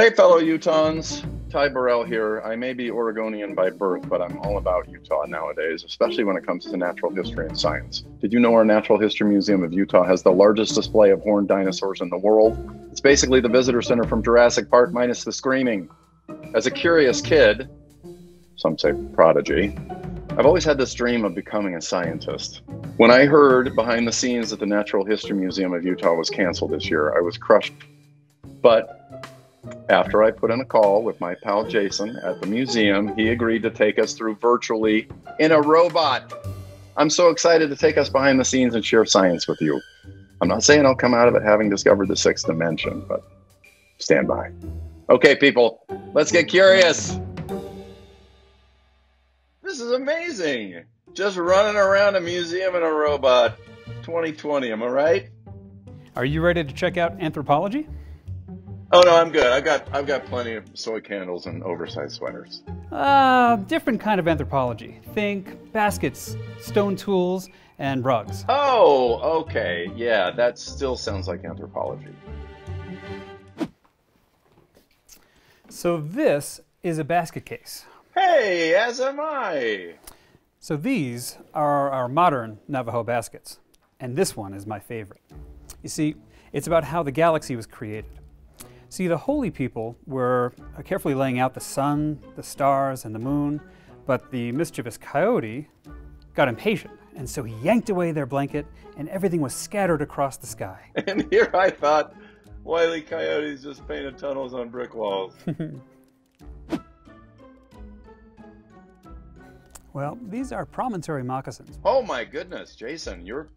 Hey, fellow Utahns. Ty Burrell here. I may be Oregonian by birth, but I'm all about Utah nowadays, especially when it comes to natural history and science. Did you know our Natural History Museum of Utah has the largest display of horned dinosaurs in the world? It's basically the visitor center from Jurassic Park minus the screaming. As a curious kid, some say prodigy, I've always had this dream of becoming a scientist. When I heard behind the scenes that the Natural History Museum of Utah was canceled this year, I was crushed. But after I put in a call with my pal Jason at the museum, he agreed to take us through virtually in a robot. I'm so excited to take us behind the scenes and share science with you. I'm not saying I'll come out of it having discovered the sixth dimension, but stand by. Okay, people, let's get curious. This is amazing. Just running around a museum in a robot. 2020, am I right? Are you ready to check out anthropology? Oh no, I'm good. I've got I've got plenty of soy candles and oversized sweaters. Uh, different kind of anthropology. Think baskets, stone tools, and rugs. Oh, okay. Yeah, that still sounds like anthropology. So this is a basket case. Hey, as am I. So these are our modern Navajo baskets, and this one is my favorite. You see, it's about how the galaxy was created. See, the holy people were uh, carefully laying out the sun, the stars, and the moon, but the mischievous coyote got impatient, and so he yanked away their blanket, and everything was scattered across the sky. And here I thought, Wiley Coyotes just painted tunnels on brick walls. well, these are promontory moccasins. Oh my goodness, Jason, your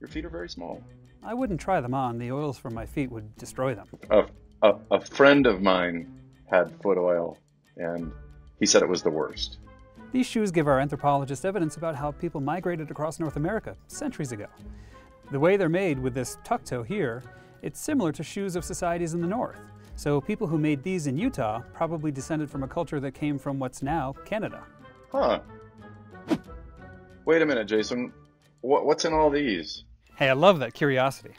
your feet are very small. I wouldn't try them on. The oils from my feet would destroy them. A, a, a friend of mine had foot oil, and he said it was the worst. These shoes give our anthropologists evidence about how people migrated across North America centuries ago. The way they're made with this tuck toe here, it's similar to shoes of societies in the north. So people who made these in Utah probably descended from a culture that came from what's now Canada. Huh. Wait a minute, Jason. What's in all these? Hey, I love that curiosity.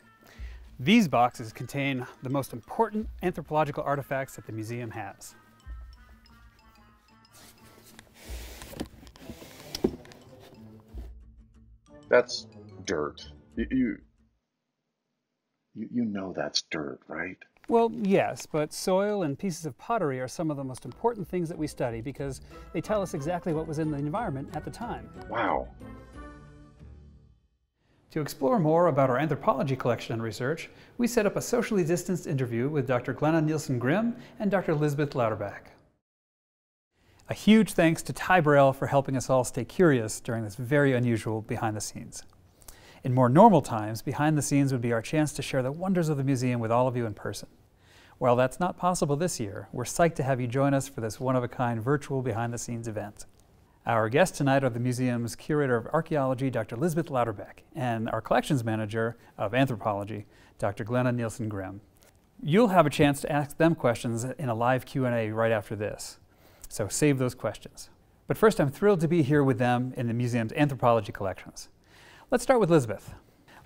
These boxes contain the most important anthropological artifacts that the museum has. That's dirt. You, you, you know that's dirt, right? Well, yes, but soil and pieces of pottery are some of the most important things that we study because they tell us exactly what was in the environment at the time. Wow. To explore more about our anthropology collection and research, we set up a socially distanced interview with Dr. Glenna Nielsen Grimm and Dr. Lisbeth Louderback. A huge thanks to Ty Burrell for helping us all stay curious during this very unusual behind the scenes. In more normal times, behind the scenes would be our chance to share the wonders of the museum with all of you in person. While that's not possible this year, we're psyched to have you join us for this one-of-a-kind virtual behind-the-scenes event. Our guests tonight are the museum's curator of archaeology, Dr. Lisbeth Louderback, and our collections manager of anthropology, Dr. Glenna Nielsen Grimm. You'll have a chance to ask them questions in a live Q&A right after this. So save those questions. But first, I'm thrilled to be here with them in the museum's anthropology collections. Let's start with Lisbeth.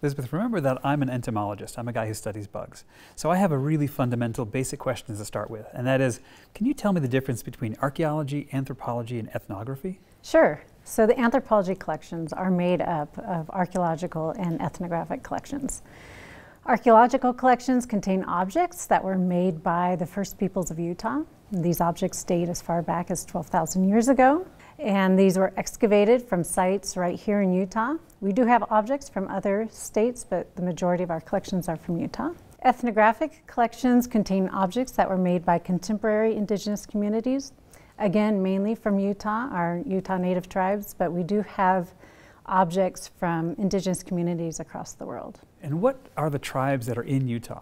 Lisbeth, remember that I'm an entomologist. I'm a guy who studies bugs. So I have a really fundamental, basic question to start with, and that is, can you tell me the difference between archaeology, anthropology, and ethnography? Sure. So the anthropology collections are made up of archaeological and ethnographic collections. Archaeological collections contain objects that were made by the first peoples of Utah. These objects date as far back as 12,000 years ago, and these were excavated from sites right here in Utah. We do have objects from other states, but the majority of our collections are from Utah. Ethnographic collections contain objects that were made by contemporary indigenous communities, again, mainly from Utah, our Utah Native tribes, but we do have objects from indigenous communities across the world. And what are the tribes that are in Utah?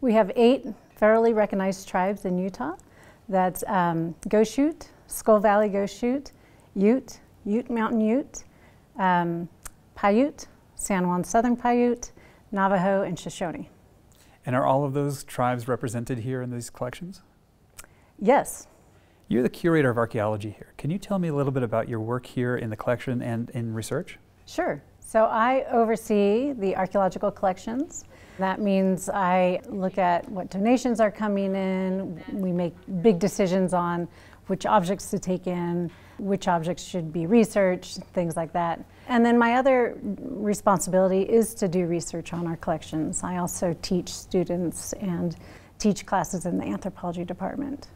We have eight federally recognized tribes in Utah. That's um, Goshute, Skull Valley Goshute, Ute, Ute Mountain Ute, um, Paiute, San Juan Southern Paiute, Navajo, and Shoshone. And are all of those tribes represented here in these collections? Yes. You're the curator of archaeology here. Can you tell me a little bit about your work here in the collection and in research? Sure. So I oversee the archaeological collections. That means I look at what donations are coming in. We make big decisions on which objects to take in, which objects should be researched, things like that. And then my other responsibility is to do research on our collections. I also teach students and teach classes in the anthropology department.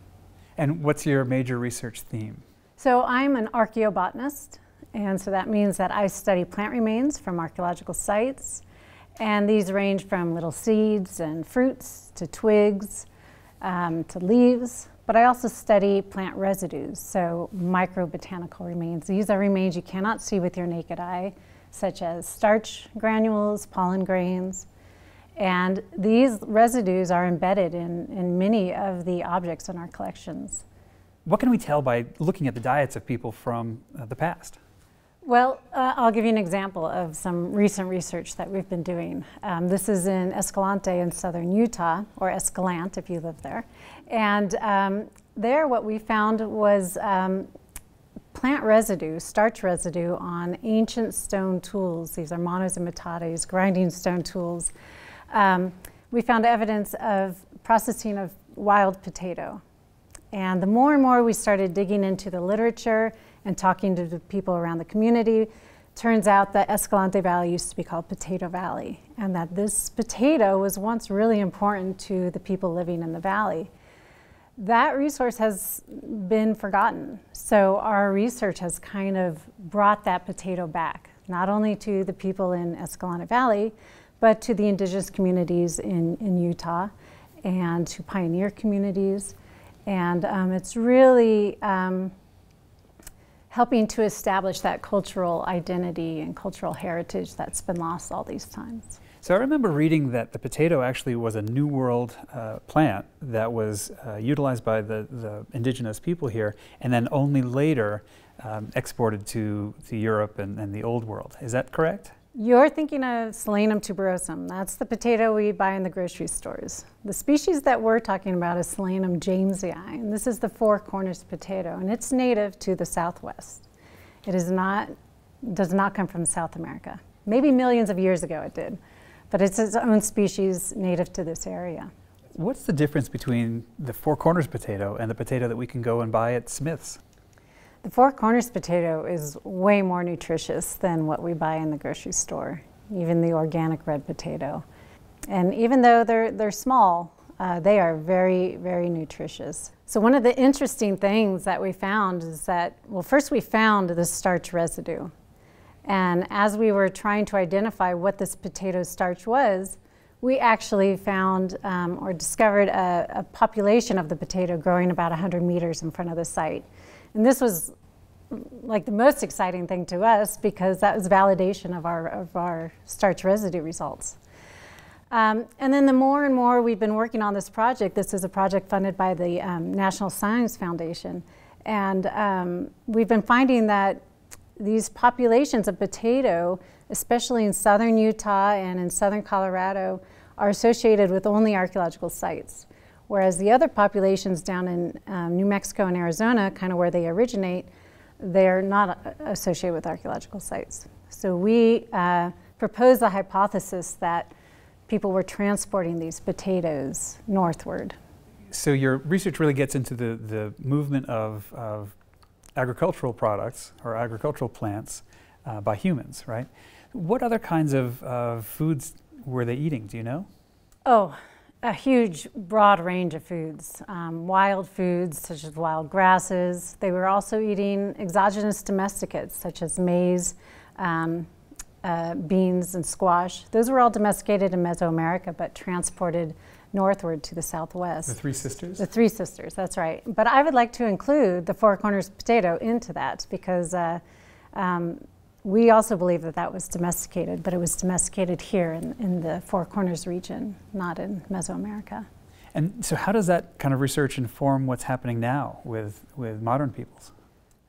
And what's your major research theme? So I'm an archaeobotanist, and so that means that I study plant remains from archaeological sites. And these range from little seeds and fruits to twigs um, to leaves. But I also study plant residues, so microbotanical remains. These are remains you cannot see with your naked eye, such as starch granules, pollen grains. And these residues are embedded in, in many of the objects in our collections. What can we tell by looking at the diets of people from uh, the past? Well, uh, I'll give you an example of some recent research that we've been doing. Um, this is in Escalante in southern Utah, or Escalante if you live there. And um, there, what we found was um, plant residue, starch residue on ancient stone tools. These are manos and metates, grinding stone tools. Um, we found evidence of processing of wild potato. And the more and more we started digging into the literature and talking to the people around the community, turns out that Escalante Valley used to be called Potato Valley, and that this potato was once really important to the people living in the valley. That resource has been forgotten. So our research has kind of brought that potato back, not only to the people in Escalante Valley, but to the indigenous communities in, in Utah and to pioneer communities. And um, it's really um, helping to establish that cultural identity and cultural heritage that's been lost all these times. So I remember reading that the potato actually was a New World uh, plant that was uh, utilized by the, the indigenous people here and then only later um, exported to, to Europe and, and the Old World. Is that correct? You're thinking of Solanum tuberosum. That's the potato we buy in the grocery stores. The species that we're talking about is Solanum jamesii, and this is the four corners potato, and it's native to the Southwest. It is not, does not come from South America. Maybe millions of years ago it did, but it's its own species native to this area. What's the difference between the four corners potato and the potato that we can go and buy at Smith's? The Four Corners potato is way more nutritious than what we buy in the grocery store, even the organic red potato. And even though they're, they're small, uh, they are very, very nutritious. So one of the interesting things that we found is that, well, first we found the starch residue. And as we were trying to identify what this potato starch was, we actually found um, or discovered a, a population of the potato growing about 100 meters in front of the site. And this was like the most exciting thing to us because that was validation of our, of our starch residue results. Um, and then the more and more we've been working on this project, this is a project funded by the um, National Science Foundation. And um, we've been finding that these populations of potato, especially in southern Utah and in southern Colorado, are associated with only archaeological sites. Whereas the other populations down in um, New Mexico and Arizona, kind of where they originate, they're not uh, associated with archaeological sites. So we uh, proposed the hypothesis that people were transporting these potatoes northward. So your research really gets into the, the movement of, of agricultural products or agricultural plants uh, by humans, right? What other kinds of uh, foods were they eating? Do you know? Oh, a huge, broad range of foods. Um, wild foods, such as wild grasses. They were also eating exogenous domesticates, such as maize, um, uh, beans, and squash. Those were all domesticated in Mesoamerica, but transported northward to the southwest. The Three Sisters? The Three Sisters, that's right. But I would like to include the Four Corners potato into that because uh, um, we also believe that that was domesticated, but it was domesticated here in, in the Four Corners region, not in Mesoamerica. And so, how does that kind of research inform what's happening now with, with modern peoples?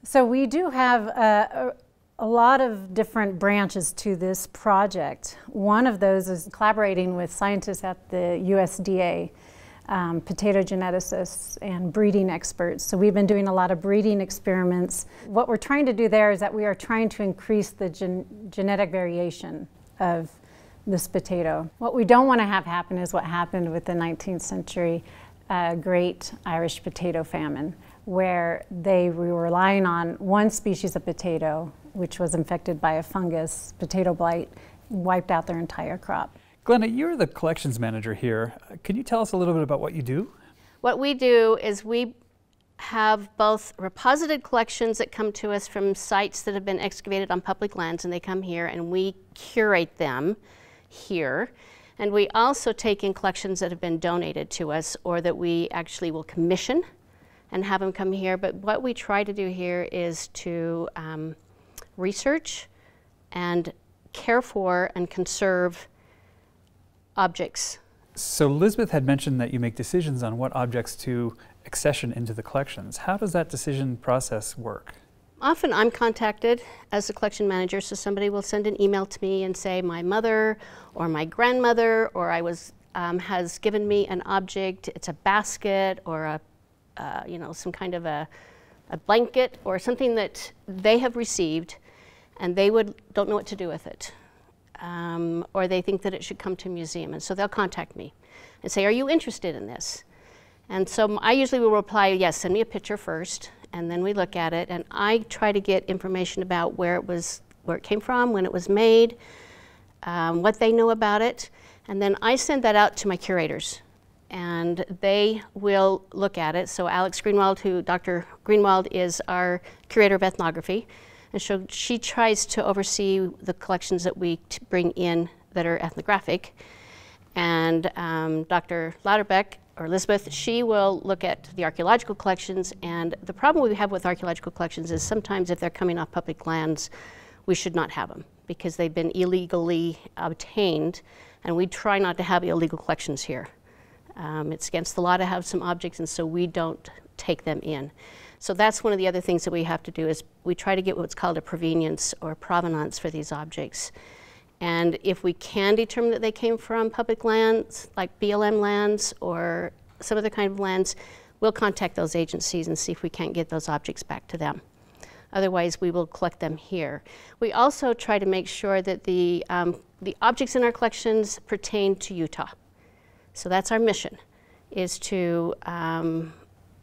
So, we do have a, a, a lot of different branches to this project. One of those is collaborating with scientists at the USDA. Um, potato geneticists and breeding experts. So we've been doing a lot of breeding experiments. What we're trying to do there is that we are trying to increase the gen genetic variation of this potato. What we don't want to have happen is what happened with the 19th century uh, great Irish potato famine, where they were relying on one species of potato, which was infected by a fungus, potato blight, wiped out their entire crop. Glenna, you're the collections manager here. Can you tell us a little bit about what you do? What we do is we have both reposited collections that come to us from sites that have been excavated on public lands and they come here and we curate them here. And we also take in collections that have been donated to us or that we actually will commission and have them come here. But what we try to do here is to um, research and care for and conserve objects. So Lisbeth had mentioned that you make decisions on what objects to accession into the collections. How does that decision process work? Often I'm contacted as a collection manager, so somebody will send an email to me and say my mother or my grandmother or I was um, has given me an object. It's a basket or a uh, you know some kind of a, a blanket or something that they have received, and they would don't know what to do with it, um, or they think that it should come to a museum, and so they'll contact me and say, "Are you interested in this?" And so I usually will reply, "Yes, send me a picture first, and then we look at it and I try to get information about where it was, where it came from, when it was made, um, what they know about it, and then I send that out to my curators and they will look at it. So Alex Greenwald, who Dr. Greenwald is our curator of ethnography, and so she tries to oversee the collections that we bring in that are ethnographic. And um, Dr. Louderback or Elizabeth, she will look at the archaeological collections. And the problem we have with archaeological collections is sometimes if they're coming off public lands, we should not have them because they've been illegally obtained. And we try not to have illegal collections here. Um, it's against the law to have some objects, and so we don't take them in. So that's one of the other things that we have to do is we try to get what's called a provenience or provenance for these objects. And if we can determine that they came from public lands, like BLM lands or some other kind of lands, we'll contact those agencies and see if we can't get those objects back to them. Otherwise, we will collect them here. We also try to make sure that the, um, the objects in our collections pertain to Utah. So that's our mission, is to um,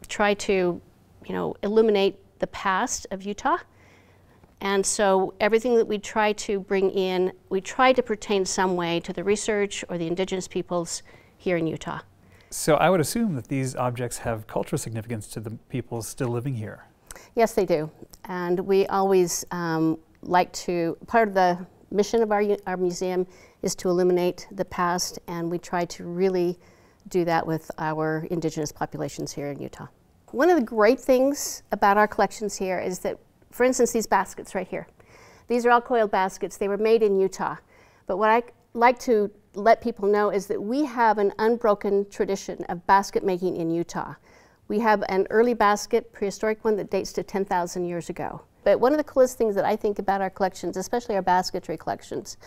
try to, you know, illuminate the past of Utah and so everything that we try to bring in, we try to pertain some way to the research or the indigenous peoples here in Utah. So I would assume that these objects have cultural significance to the people still living here. Yes, they do. And we always um, like to, part of the mission of our, our museum is to illuminate the past, and we try to really do that with our indigenous populations here in Utah. One of the great things about our collections here is that for instance, these baskets right here. These are all coiled baskets. They were made in Utah. But what I like to let people know is that we have an unbroken tradition of basket making in Utah. We have an early basket, prehistoric one, that dates to 10,000 years ago. But one of the coolest things that I think about our collections, especially our basketry collections,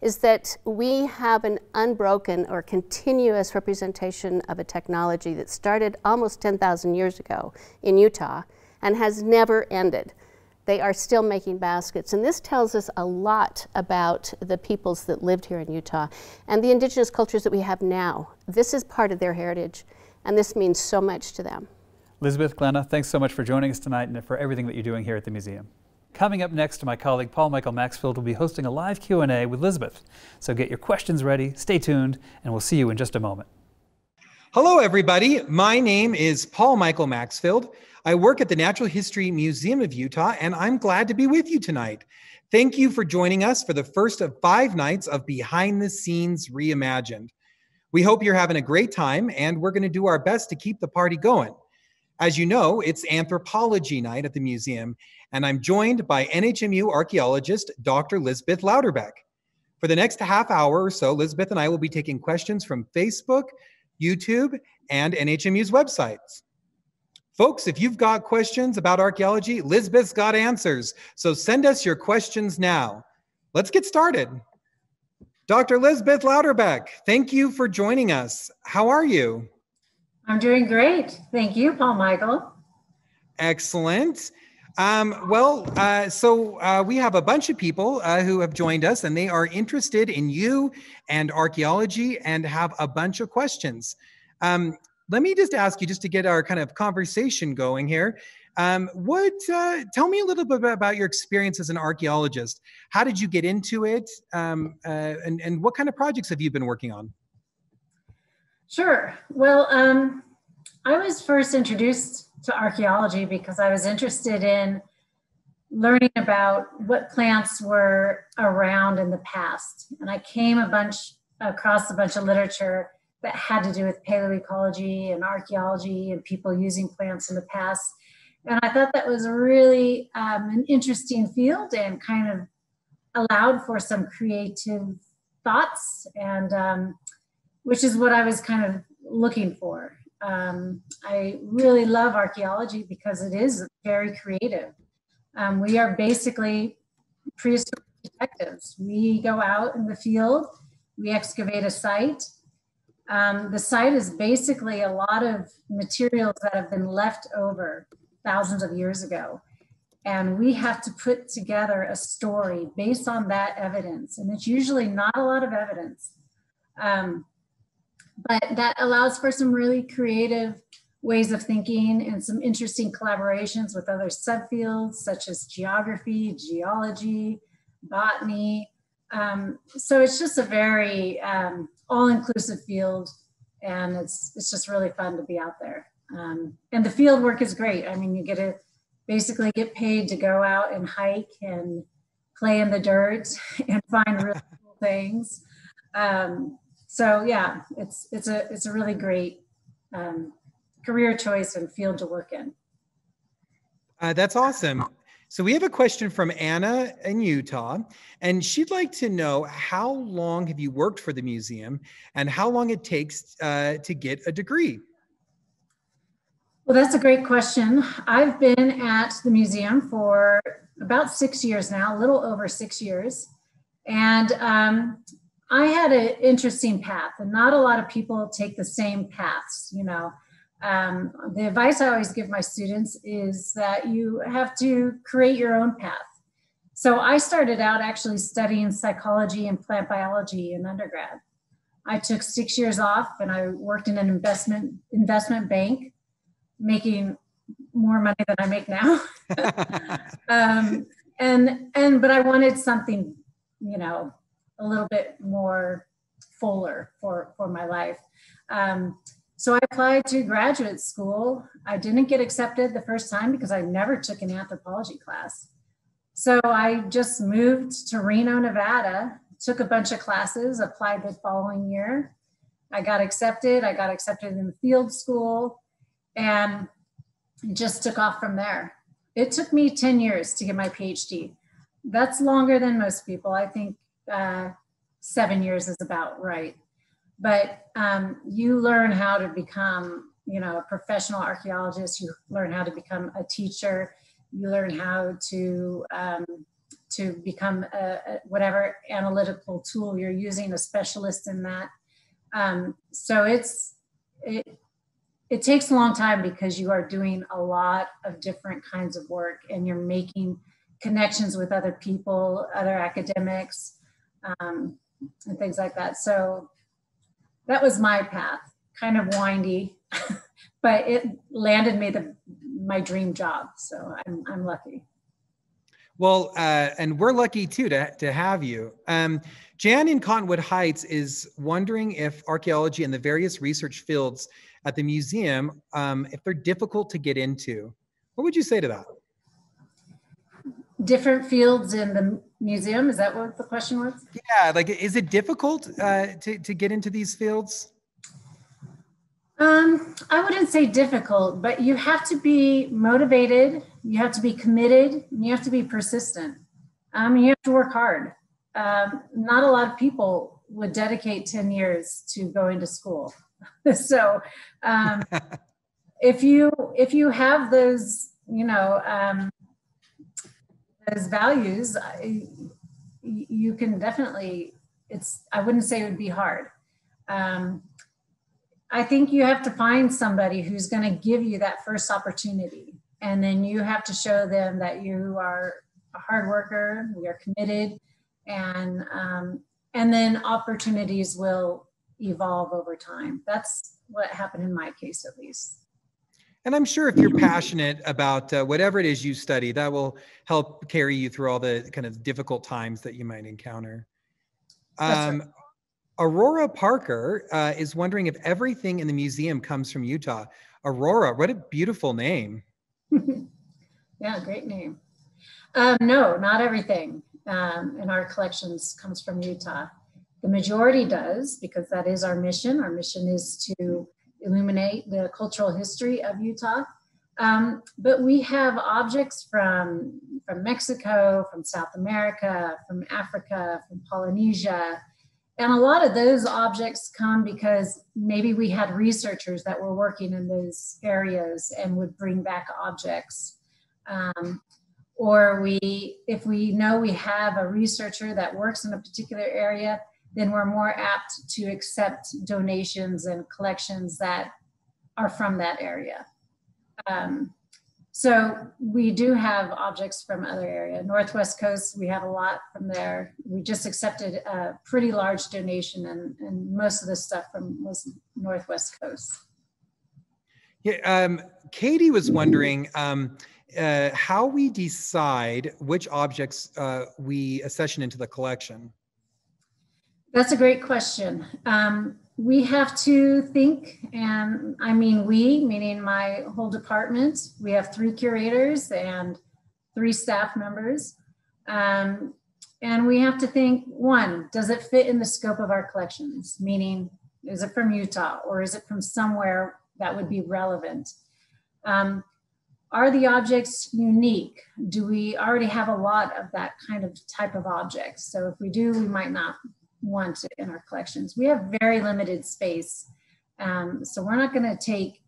is that we have an unbroken or continuous representation of a technology that started almost 10,000 years ago in Utah and has never ended they are still making baskets. And this tells us a lot about the peoples that lived here in Utah and the indigenous cultures that we have now. This is part of their heritage, and this means so much to them. Elizabeth, Glenna, thanks so much for joining us tonight and for everything that you're doing here at the museum. Coming up next, my colleague Paul Michael Maxfield will be hosting a live Q&A with Elizabeth. So get your questions ready, stay tuned, and we'll see you in just a moment. Hello, everybody. My name is Paul Michael Maxfield. I work at the Natural History Museum of Utah, and I'm glad to be with you tonight. Thank you for joining us for the first of five nights of Behind the Scenes Reimagined. We hope you're having a great time, and we're going to do our best to keep the party going. As you know, it's anthropology night at the museum, and I'm joined by NHMU archaeologist Dr. Lisbeth Louderback. For the next half hour or so, Lisbeth and I will be taking questions from Facebook, YouTube, and NHMU's websites. Folks, if you've got questions about archaeology, Lisbeth's got answers. So send us your questions now. Let's get started. Dr. Lisbeth Louderback, thank you for joining us. How are you? I'm doing great. Thank you, Paul Michael. Excellent. Um, well, uh, so uh, we have a bunch of people uh, who have joined us and they are interested in you and archaeology and have a bunch of questions. Um, let me just ask you, just to get our kind of conversation going here. Um, what? Uh, tell me a little bit about your experience as an archaeologist. How did you get into it, um, uh, and and what kind of projects have you been working on? Sure. Well, um, I was first introduced to archaeology because I was interested in learning about what plants were around in the past. And I came a bunch across a bunch of literature that had to do with paleoecology and archaeology and people using plants in the past. And I thought that was really um, an interesting field and kind of allowed for some creative thoughts and um, which is what I was kind of looking for. Um, I really love archaeology because it is very creative. Um, we are basically prehistoric detectives. We go out in the field, we excavate a site. Um, the site is basically a lot of materials that have been left over thousands of years ago. And we have to put together a story based on that evidence. And it's usually not a lot of evidence. Um, but that allows for some really creative ways of thinking and some interesting collaborations with other subfields such as geography, geology, botany. Um, so it's just a very um, all-inclusive field and it's, it's just really fun to be out there. Um, and the field work is great. I mean, you get to basically get paid to go out and hike and play in the dirt and find really cool things. Um, so yeah, it's it's a it's a really great um, career choice and field to work in. Uh, that's awesome. So we have a question from Anna in Utah, and she'd like to know how long have you worked for the museum and how long it takes uh, to get a degree. Well, that's a great question. I've been at the museum for about six years now, a little over six years. And um, I had an interesting path, and not a lot of people take the same paths. You know, um, the advice I always give my students is that you have to create your own path. So I started out actually studying psychology and plant biology in undergrad. I took six years off, and I worked in an investment investment bank, making more money than I make now. um, and and but I wanted something, you know, a little bit more fuller for, for my life. Um, so I applied to graduate school. I didn't get accepted the first time because I never took an anthropology class. So I just moved to Reno, Nevada, took a bunch of classes, applied the following year. I got accepted. I got accepted in the field school and just took off from there. It took me 10 years to get my PhD. That's longer than most people. I think uh, seven years is about right. But um, you learn how to become, you know, a professional archaeologist. You learn how to become a teacher. You learn how to um, to become a, a, whatever analytical tool you're using, a specialist in that. Um, so it's it, it takes a long time because you are doing a lot of different kinds of work and you're making connections with other people, other academics, um, and things like that. So that was my path, kind of windy, but it landed me the my dream job. So I'm I'm lucky. Well, uh, and we're lucky too to, to have you. Um, Jan in Cottonwood Heights is wondering if archaeology and the various research fields at the museum, um, if they're difficult to get into. What would you say to that? Different fields in the museum. Is that what the question was? Yeah, like is it difficult uh, to to get into these fields? Um, I wouldn't say difficult, but you have to be motivated. You have to be committed. And you have to be persistent. Um, you have to work hard. Um, not a lot of people would dedicate ten years to going to school. so, um, if you if you have those, you know, um, as values, you can definitely, it's, I wouldn't say it would be hard. Um, I think you have to find somebody who's going to give you that first opportunity. And then you have to show them that you are a hard worker, are committed, and um, and then opportunities will evolve over time. That's what happened in my case, at least. And I'm sure if you're passionate about uh, whatever it is you study, that will help carry you through all the kind of difficult times that you might encounter. Um, right. Aurora Parker uh, is wondering if everything in the museum comes from Utah. Aurora, what a beautiful name. yeah, great name. Um, no, not everything um, in our collections comes from Utah. The majority does because that is our mission. Our mission is to illuminate the cultural history of Utah. Um, but we have objects from, from Mexico, from South America, from Africa, from Polynesia. And a lot of those objects come because maybe we had researchers that were working in those areas and would bring back objects. Um, or we, if we know we have a researcher that works in a particular area, then we're more apt to accept donations and collections that are from that area. Um, so we do have objects from other area. Northwest Coast, we have a lot from there. We just accepted a pretty large donation and, and most of the stuff from was Northwest Coast. Yeah, um, Katie was wondering um, uh, how we decide which objects uh, we accession into the collection. That's a great question. Um, we have to think, and I mean we, meaning my whole department. We have three curators and three staff members. Um, and we have to think one, does it fit in the scope of our collections? Meaning, is it from Utah or is it from somewhere that would be relevant? Um, are the objects unique? Do we already have a lot of that kind of type of objects? So if we do, we might not want to in our collections. We have very limited space. Um, so we're not going to take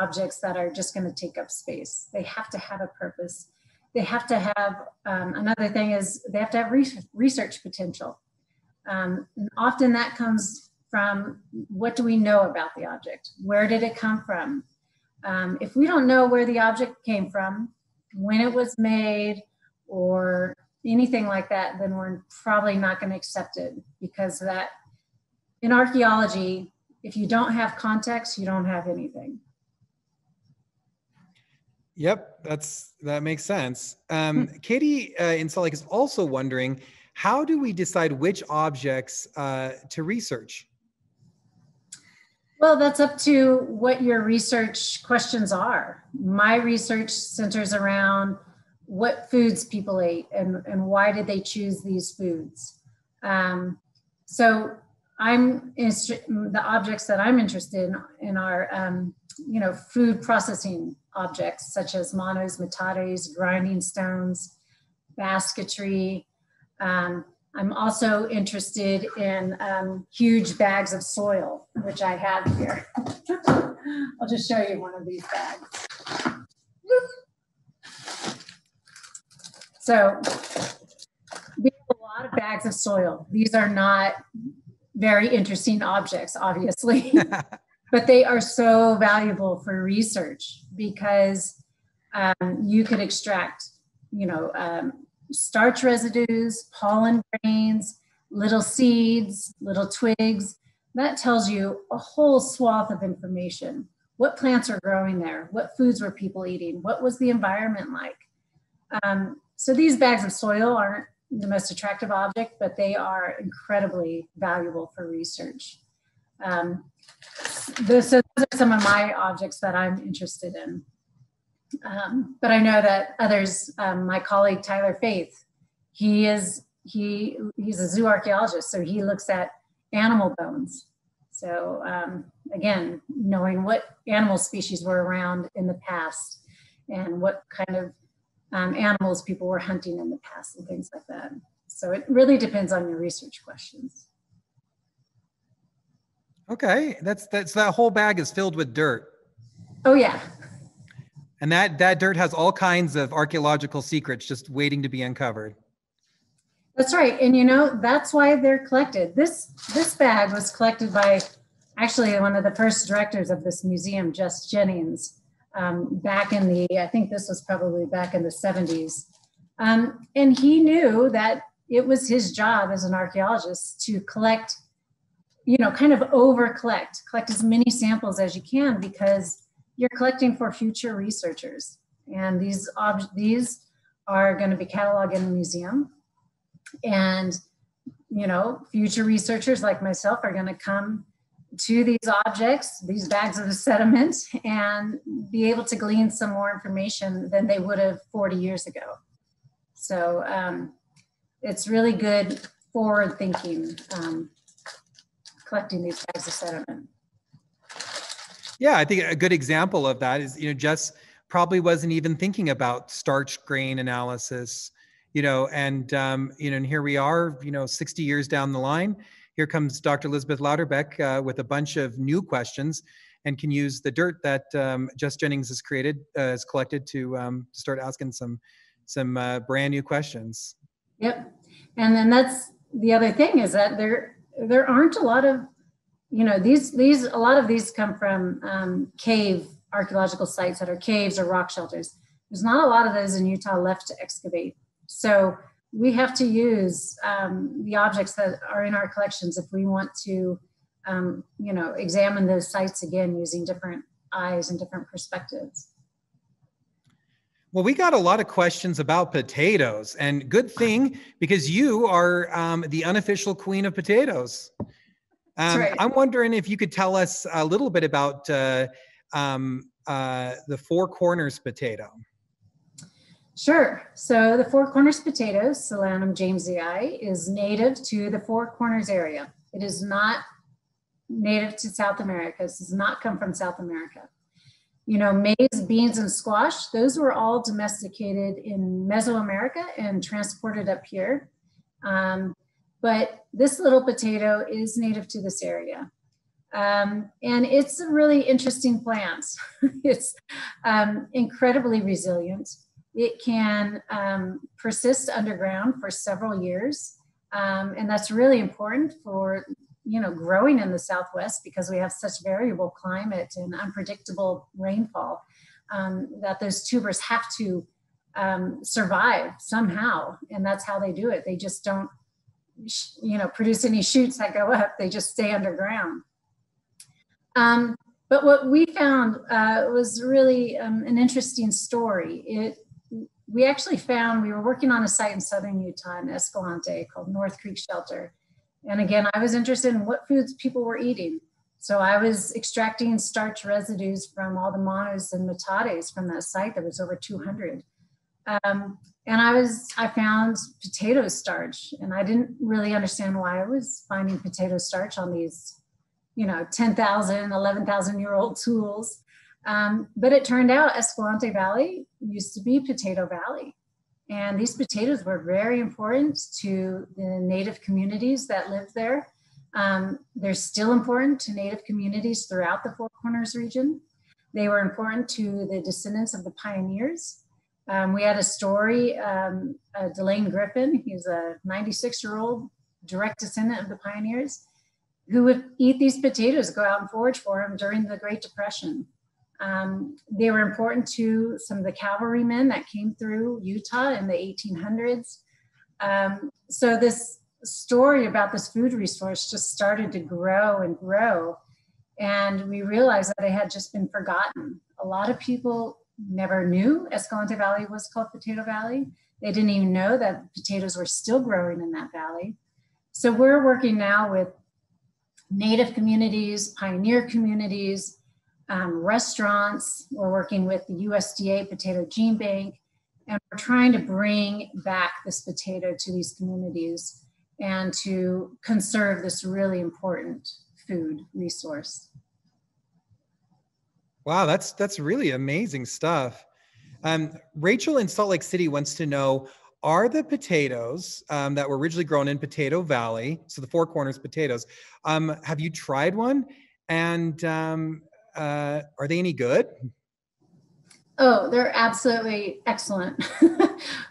objects that are just going to take up space. They have to have a purpose. They have to have, um, another thing is they have to have re research potential. Um, often that comes from what do we know about the object? Where did it come from? Um, if we don't know where the object came from, when it was made, or anything like that, then we're probably not going to accept it because that in archaeology, if you don't have context, you don't have anything. Yep, that's that makes sense. Um, hmm. Katie uh, in Salt Lake is also wondering, how do we decide which objects uh, to research? Well, that's up to what your research questions are. My research centers around what foods people ate and, and why did they choose these foods. Um, so I'm the objects that I'm interested in, in are, um, you know, food processing objects such as manos, metates, grinding stones, basketry. Um, I'm also interested in um, huge bags of soil, which I have here. I'll just show you one of these bags. So we have a lot of bags of soil. These are not very interesting objects, obviously, but they are so valuable for research because um, you could extract, you know, um, starch residues, pollen grains, little seeds, little twigs. That tells you a whole swath of information. What plants are growing there? What foods were people eating? What was the environment like? Um, so these bags of soil aren't the most attractive object, but they are incredibly valuable for research. Um, so those are some of my objects that I'm interested in. Um, but I know that others, um, my colleague Tyler Faith, he is he he's a zoo archaeologist, so he looks at animal bones. So um, again, knowing what animal species were around in the past and what kind of um, animals people were hunting in the past and things like that. So it really depends on your research questions. Okay, that's that's that whole bag is filled with dirt. Oh yeah. And that that dirt has all kinds of archaeological secrets just waiting to be uncovered. That's right. And you know, that's why they're collected. This this bag was collected by actually one of the first directors of this museum, Jess Jennings, um, back in the, I think this was probably back in the 70s. Um, and he knew that it was his job as an archaeologist to collect, you know, kind of over collect, collect as many samples as you can because you're collecting for future researchers. And these, ob- these are going to be cataloged in a museum. And, you know, future researchers like myself are going to come to these objects, these bags of sediment, and be able to glean some more information than they would have 40 years ago. So um, it's really good forward thinking, um, collecting these bags of sediment. Yeah, I think a good example of that is, you know, Jess probably wasn't even thinking about starch grain analysis, you know, and, um, you know, and here we are, you know, 60 years down the line. Here comes Dr. Elizabeth Louderback uh, with a bunch of new questions and can use the dirt that um, Jess Jennings has created, uh, has collected to, um, start asking some, some uh, brand new questions. Yep. And then that's the other thing is that there, there aren't a lot of you know these these a lot of these come from um, cave archaeological sites that are caves or rock shelters there's not a lot of those in utah left to excavate so we have to use um, the objects that are in our collections if we want to um, you know examine those sites again using different eyes and different perspectives well, we got a lot of questions about potatoes, and good thing because you are um, the unofficial queen of potatoes. Um, right. I'm wondering if you could tell us a little bit about uh, um, uh, the Four Corners potato. Sure. So the Four Corners potato, Solanum jamesii, is native to the Four Corners area. It is not native to South America. This does not come from South America. You know, maize, beans, and squash, those were all domesticated in Mesoamerica and transported up here. Um, but this little potato is native to this area. Um, and it's a really interesting plant. it's um, incredibly resilient. It can um, persist underground for several years. Um, and that's really important for you know growing in the southwest because we have such variable climate and unpredictable rainfall um, that those tubers have to um, survive somehow and that's how they do it they just don't you know, produce any shoots that go up. They just stay underground. Um, but what we found uh, was really um, an interesting story. It, we actually found we were working on a site in southern Utah in Escalante called North Creek Shelter. And again, I was interested in what foods people were eating. So I was extracting starch residues from all the manos and metates from that site. There was over 200. Um, and I was, I found potato starch and I didn't really understand why I was finding potato starch on these, you know, 10,000, 11,000 year old tools. Um, but it turned out Escalante Valley used to be Potato Valley. And these potatoes were very important to the native communities that lived there. Um, they're still important to native communities throughout the Four Corners region. They were important to the descendants of the pioneers um, we had a story, um, uh, Delane Griffin, he's a 96 year old direct descendant of the pioneers, who would eat these potatoes, go out and forage for them during the Great Depression. Um, they were important to some of the cavalrymen that came through Utah in the 1800s. Um, so this story about this food resource just started to grow and grow. And we realized that it had just been forgotten. A lot of people never knew Escalante Valley was called Potato Valley. They didn't even know that potatoes were still growing in that valley. So we're working now with native communities, pioneer communities, um, restaurants. We're working with the USDA Potato Gene Bank, and we're trying to bring back this potato to these communities and to conserve this really important food resource. Wow, that's that's really amazing stuff. Um, Rachel in Salt Lake City wants to know: Are the potatoes um, that were originally grown in Potato Valley, so the Four Corners potatoes, um, have you tried one? And um, uh, are they any good? Oh, they're absolutely excellent.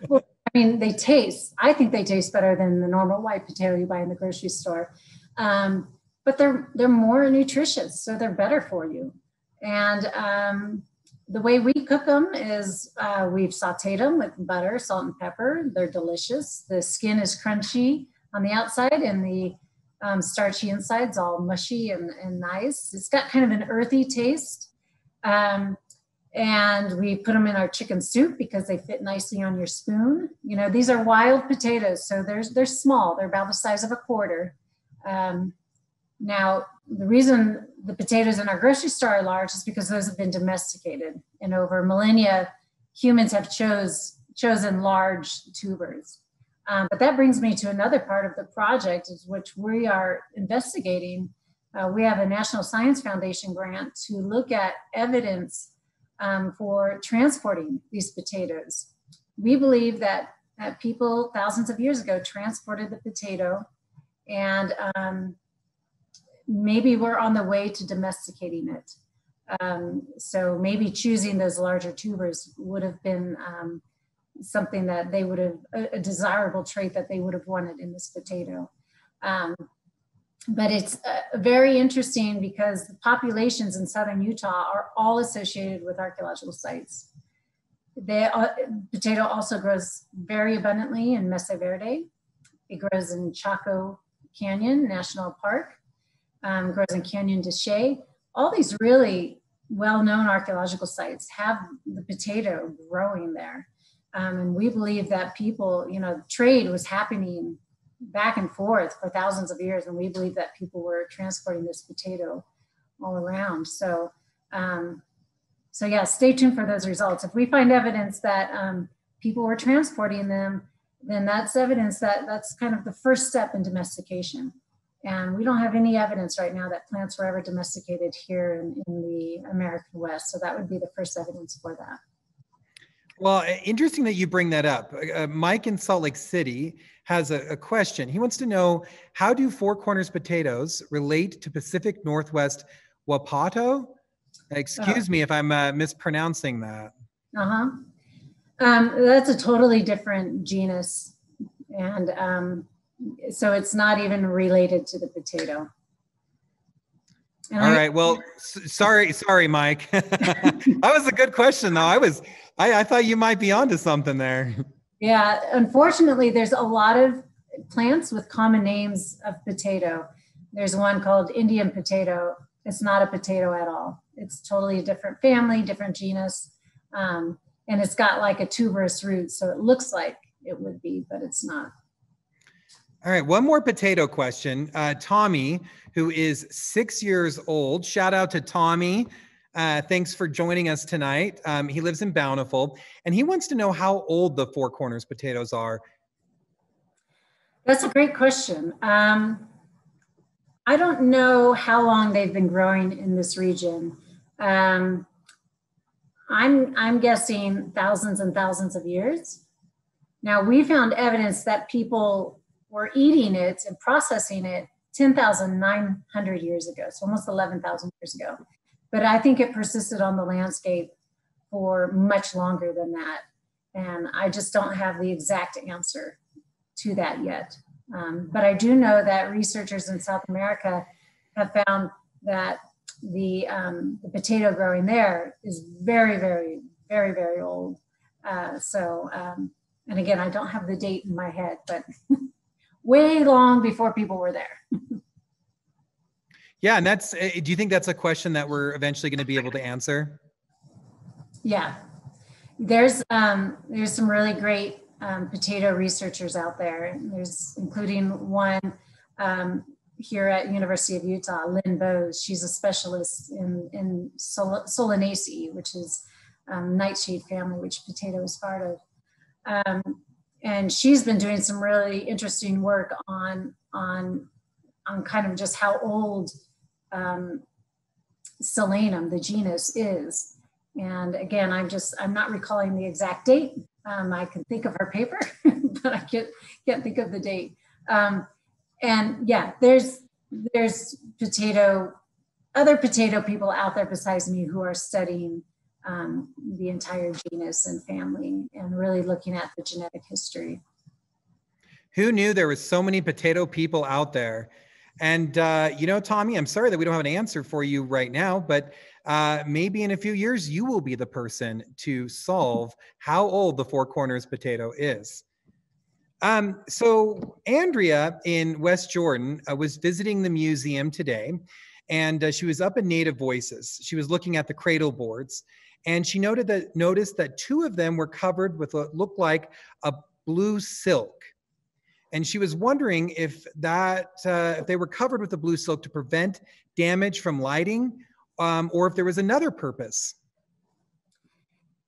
well, I mean, they taste. I think they taste better than the normal white potato you buy in the grocery store. Um, but they're they're more nutritious, so they're better for you. And um, the way we cook them is uh, we've sauteed them with butter, salt, and pepper. They're delicious. The skin is crunchy on the outside, and the um, starchy inside's all mushy and, and nice. It's got kind of an earthy taste. Um, and we put them in our chicken soup because they fit nicely on your spoon. You know, these are wild potatoes, so they're they're small. They're about the size of a quarter. Um, now, the reason the potatoes in our grocery store are large is because those have been domesticated, and over millennia, humans have chose chosen large tubers. Um, but that brings me to another part of the project, is which we are investigating. Uh, we have a National Science Foundation grant to look at evidence um, for transporting these potatoes. We believe that, that people thousands of years ago transported the potato, and um, maybe we're on the way to domesticating it. Um, so maybe choosing those larger tubers would have been um, something that they would have a, desirable trait that they would have wanted in this potato. Um, but it's uh, very interesting because the populations in southern Utah are all associated with archaeological sites. The uh, potato also grows very abundantly in Mesa Verde. It grows in Chaco Canyon National Park, um, grows in Canyon de Chelly. All these really well-known archaeological sites have the potato growing there. Um, and we believe that people, you know, trade was happening back and forth for thousands of years, and we believe that people were transporting this potato all around. So, um, so yeah, stay tuned for those results. If we find evidence that um, people were transporting them, then that's evidence that that's kind of the first step in domestication. And we don't have any evidence right now that plants were ever domesticated here in, in the American West. So that would be the first evidence for that. Well, interesting that you bring that up. Uh, uh, Mike in Salt Lake City has a, a, question. He wants to know how do Four Corners potatoes relate to Pacific Northwest Wapato? Excuse uh, me if I'm uh, mispronouncing that. Uh huh. Um, that's a totally different genus, and um, so it's not even related to the potato. And All I, right. Well, sorry, sorry, Mike. that was a good question, though. I was I, I thought you might be onto something there. Yeah, unfortunately, there's a lot of plants with common names of potato. There's one called Indian potato. It's not a potato at all. It's totally a different family, different genus, um, and it's got like a tuberous root, so it looks like it would be, but it's not. All right, one more potato question. Uh, Tommy, who is six years old, shout out to Tommy. Uh, thanks for joining us tonight. Um, he lives in Bountiful, and he wants to know how old the Four Corners potatoes are. That's a great question. Um, I don't know how long they've been growing in this region. Um, I'm I'm guessing thousands and thousands of years. Now we found evidence that people were eating it and processing it 10,900 years ago, so almost 11,000 years ago but I think it persisted on the landscape for much longer than that. And I just don't have the exact answer to that yet. Um, but I do know that researchers in South America have found that the, um, the potato growing there is very, very, very, very old. Uh, so, um, and again, I don't have the date in my head, but way long before people were there. Yeah, and that's. Eh, do you think that's a question that we're eventually going to be able to answer? Yeah, there's um, there's some really great um, potato researchers out there. There's including one um, here at University of Utah, Lynn Bohs. She's a specialist in in Sol- Solanaceae, which is um, nightshade family, which potato is part of. Um, and she's been doing some really interesting work on on on kind of just how old um, Solanum, the genus, is. And again, I'm just, I'm not recalling the exact date. Um, I can think of her paper, but I can't, can't think of the date. Um, and yeah, there's, there's potato, other potato people out there besides me who are studying um, the entire genus and family and really looking at the genetic history. Who knew there was so many potato people out there? And, uh, you know, Tommy, I'm sorry that we don't have an answer for you right now, but uh, maybe in a few years, you will be the person to solve how old the Four Corners potato is. Um, so, Andrea in West Jordan uh, was visiting the museum today, and uh, she was up in Native Voices. She was looking at the cradle boards, and she noted that noticed that two of them were covered with what looked like a blue silk. And she was wondering if that uh, if they were covered with the blue silk to prevent damage from lighting um, or if there was another purpose.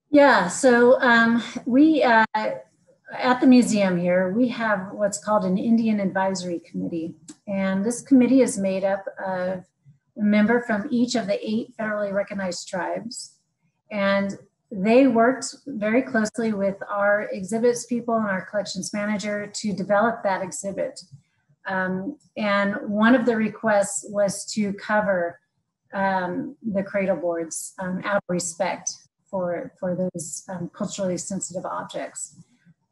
Yeah so um, we uh, at the museum here we have what's called an indian advisory committee. And this committee is made up of a member from each of the eight federally recognized tribes and they worked very closely with our exhibits people and our collections manager to develop that exhibit. Um, and one of the requests was to cover um, the cradle boards um, out of respect for, for those um, culturally sensitive objects.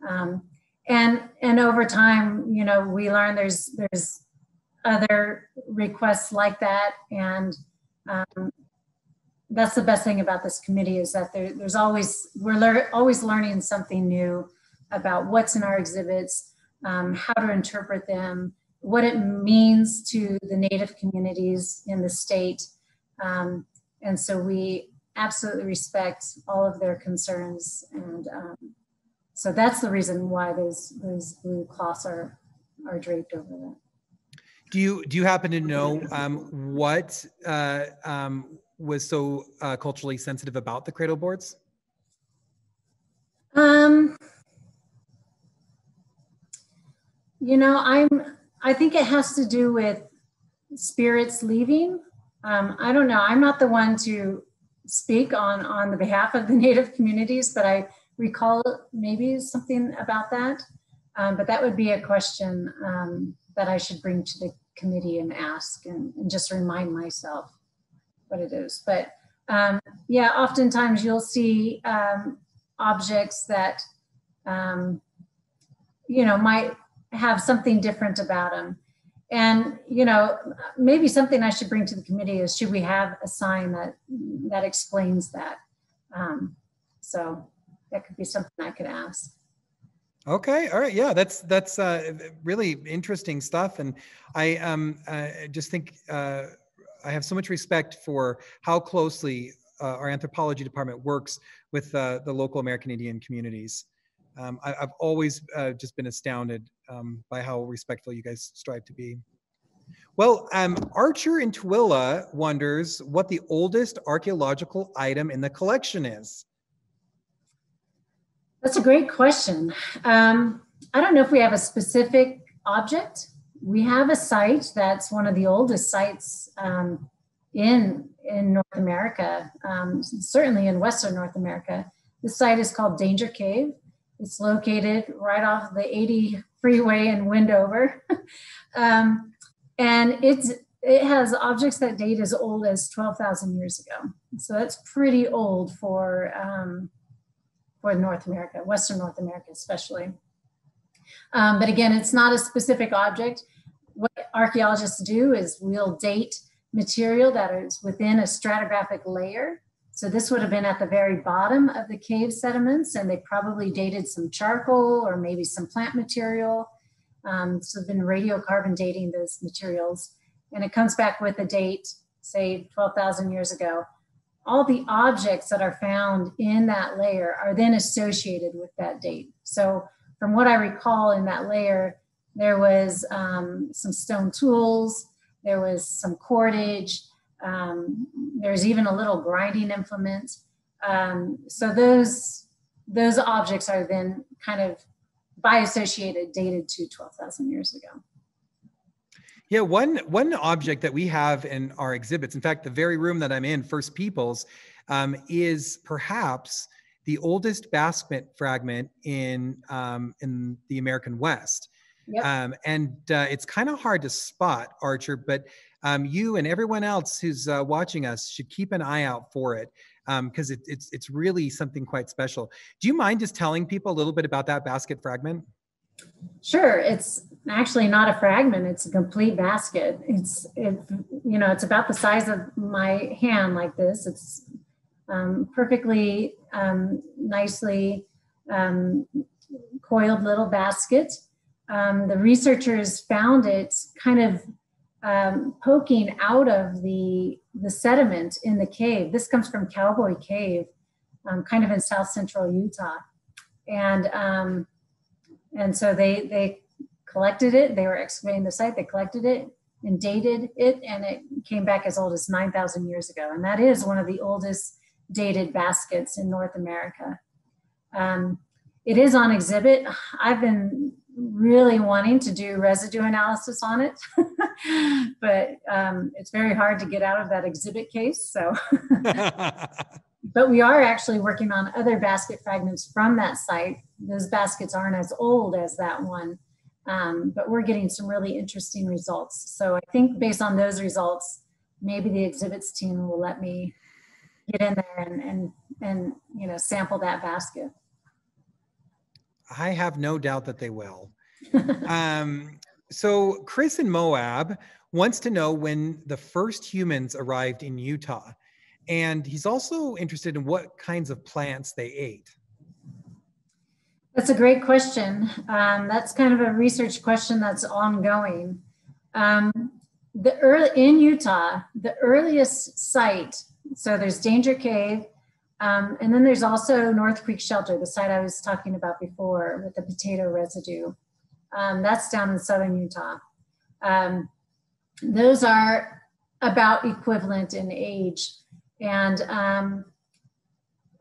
Um, and, and over time, you know, we learned there's, there's other requests like that. And um, that's the best thing about this committee is that there, there's always we're lear- always learning something new about what's in our exhibits, um, how to interpret them, what it means to the Native communities in the state, um, and so we absolutely respect all of their concerns, and um, so that's the reason why those those blue cloths are are draped over that. Do you do you happen to know um, what uh, um, was so uh, culturally sensitive about the cradle boards? Um, you know, I'm. I think it has to do with spirits leaving. Um, I don't know. I'm not the one to speak on on the behalf of the Native communities, but I recall maybe something about that. Um, but that would be a question um, that I should bring to the committee and ask and, and just remind myself what it is. But um, yeah, oftentimes you'll see um, objects that, um, you know, might have something different about them. And, you know, maybe something I should bring to the committee is should we have a sign that that explains that? Um, so that could be something I could ask. Okay, all right, yeah, that's that's uh, really interesting stuff, and I um just think uh, I have so much respect for how closely uh, our anthropology department works with uh, the local American Indian communities. Um, I, have always uh, just been astounded um, by how respectful you guys strive to be. Well, um, Archer in Tooele wonders what the oldest archaeological item in the collection is. That's a great question. Um, I don't know if we have a specific object we have a site that's one of the oldest sites um, in in North America, um, certainly in Western North America. The site is called Danger Cave. It's located right off the 80 freeway in Wendover, um, and it's it has objects that date as old as 12,000 years ago. So that's pretty old for um, for North America, Western North America especially. Um, but again, it's not a specific object. What archaeologists do is we'll date material that is within a stratigraphic layer. So this would have been at the very bottom of the cave sediments, and they probably dated some charcoal or maybe some plant material. Um, so they've been radiocarbon dating those materials. And it comes back with a date, say 12,000 years ago. All the objects that are found in that layer are then associated with that date. So from what I recall in that layer, there was um, some stone tools, there was some cordage, um, there's even a little grinding implement. Um, so those those objects are then kind of by associated dated to 12,000 years ago. Yeah, one one object that we have in our exhibits, in fact, the very room that I'm in, First Peoples, um, is perhaps the oldest basket fragment in um, in the American West. Yep. Um, and uh, it's kind of hard to spot Archer, but um, you and everyone else who's uh, watching us should keep an eye out for it because um, it, it's it's really something quite special. Do you mind just telling people a little bit about that basket fragment? Sure. It's actually not a fragment it's a complete basket it's it you know it's about the size of my hand like this it's um, perfectly um, nicely um, coiled little basket um, the researchers found it kind of um, poking out of the the sediment in the cave this comes from cowboy cave kind of in south central utah and and so they they collected it. They were excavating the site. They collected it and dated it, and it came back as old as 9,000 years ago. And that is one of the oldest dated baskets in North America. Um, it is on exhibit. I've been really wanting to do residue analysis on it, but um, it's very hard to get out of that exhibit case. So, but we are actually working on other basket fragments from that site. Those baskets aren't as old as that one, um, but we're getting some really interesting results. So I think based on those results, maybe the exhibits team will let me get in there and, and, and you know, sample that basket. I have no doubt that they will. um, so Chris in Moab wants to know when the first humans arrived in Utah. And he's also interested in what kinds of plants they ate. That's a great question. Um, that's kind of a research question that's ongoing. Um, the early in Utah, the earliest site. So there's Danger Cave, um, and then there's also North Creek Shelter, the site I was talking about before with the potato residue. Um, that's down in southern Utah. Um, those are about equivalent in age, and um,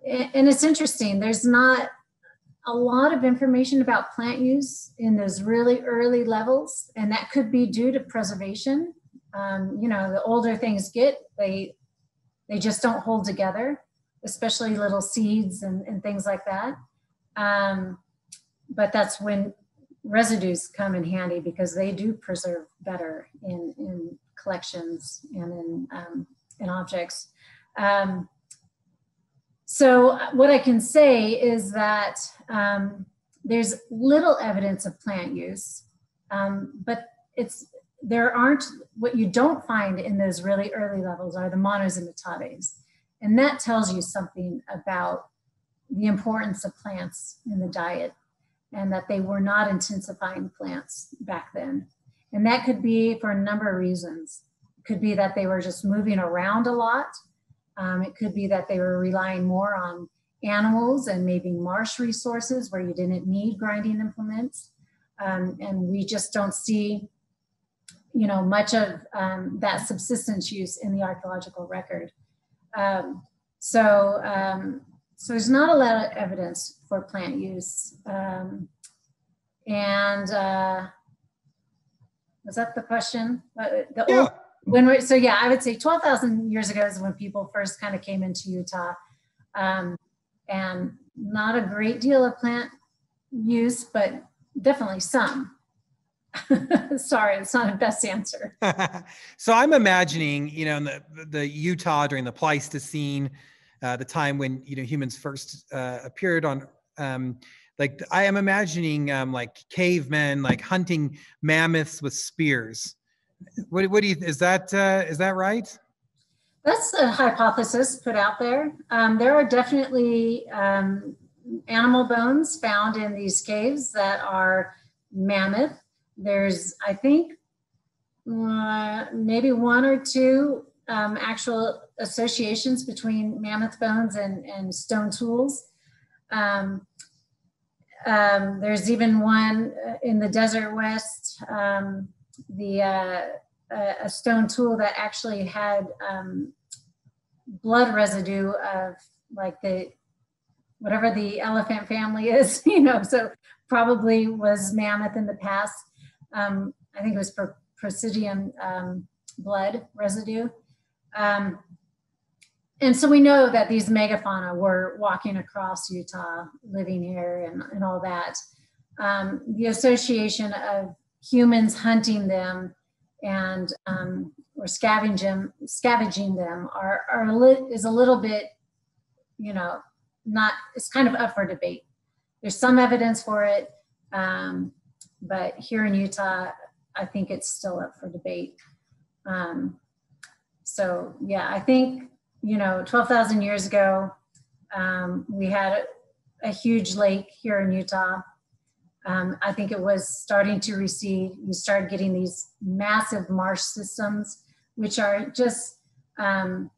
and it's interesting. There's not a lot of information about plant use in those really early levels, and that could be due to preservation. Um, you know, the older things get, they they just don't hold together, especially little seeds and, and things like that. Um, but that's when residues come in handy because they do preserve better in, in collections and in, um, in objects. Um, so what I can say is that um, there's little evidence of plant use, um, but it's there aren't what you don't find in those really early levels are the manos and metates. And that tells you something about the importance of plants in the diet and that they were not intensifying plants back then. And that could be for a number of reasons. It could be that they were just moving around a lot um, it could be that they were relying more on animals and maybe marsh resources where you didn't need grinding implements. Um, and we just don't see, you know, much of um, that subsistence use in the archaeological record. Um, so, um, so there's not a lot of evidence for plant use. Um, and uh, was that the question? Uh, the yeah. Old, when we're so yeah i would say 12000 years ago is when people first kind of came into utah um, and not a great deal of plant use but definitely some sorry it's not a best answer so i'm imagining you know in the, the utah during the pleistocene uh, the time when you know humans first uh, appeared on um, like i am imagining um, like cavemen like hunting mammoths with spears what, what do you, is that, uh, is that right? That's a hypothesis put out there. Um, there are definitely um, animal bones found in these caves that are mammoth. There's, I think, uh, maybe one or two um, actual associations between mammoth bones and, and stone tools. Um, um, there's even one uh, in the desert west um, the uh, a stone tool that actually had um, blood residue of like the whatever the elephant family is, you know, so probably was mammoth in the past. Um, I think it was for proboscidean um, blood residue. Um, and so we know that these megafauna were walking across Utah, living here and, and all that. Um, the association of humans hunting them and um, or scavenging scavenging them are, are is a little bit you know not it's kind of up for debate there's some evidence for it um, but here in Utah, I think it's still up for debate. Um, so yeah, I think, you know, 12,000 years ago, um, we had a, a, huge lake here in Utah. Um, I think it was starting to recede. You started getting these massive marsh systems, which are just, um,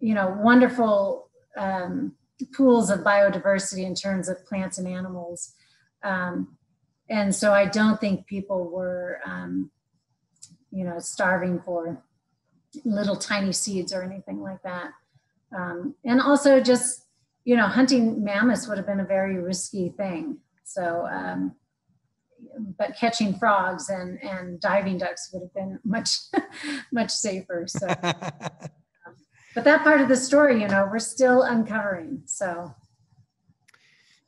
you know, wonderful um, pools of biodiversity in terms of plants and animals. Um, and so I don't think people were, um, you know, starving for little tiny seeds or anything like that. Um, and also just, you know, hunting mammoths would have been a very risky thing. So, um, but catching frogs and, and diving ducks would have been much, much safer. So, but that part of the story, you know, we're still uncovering. So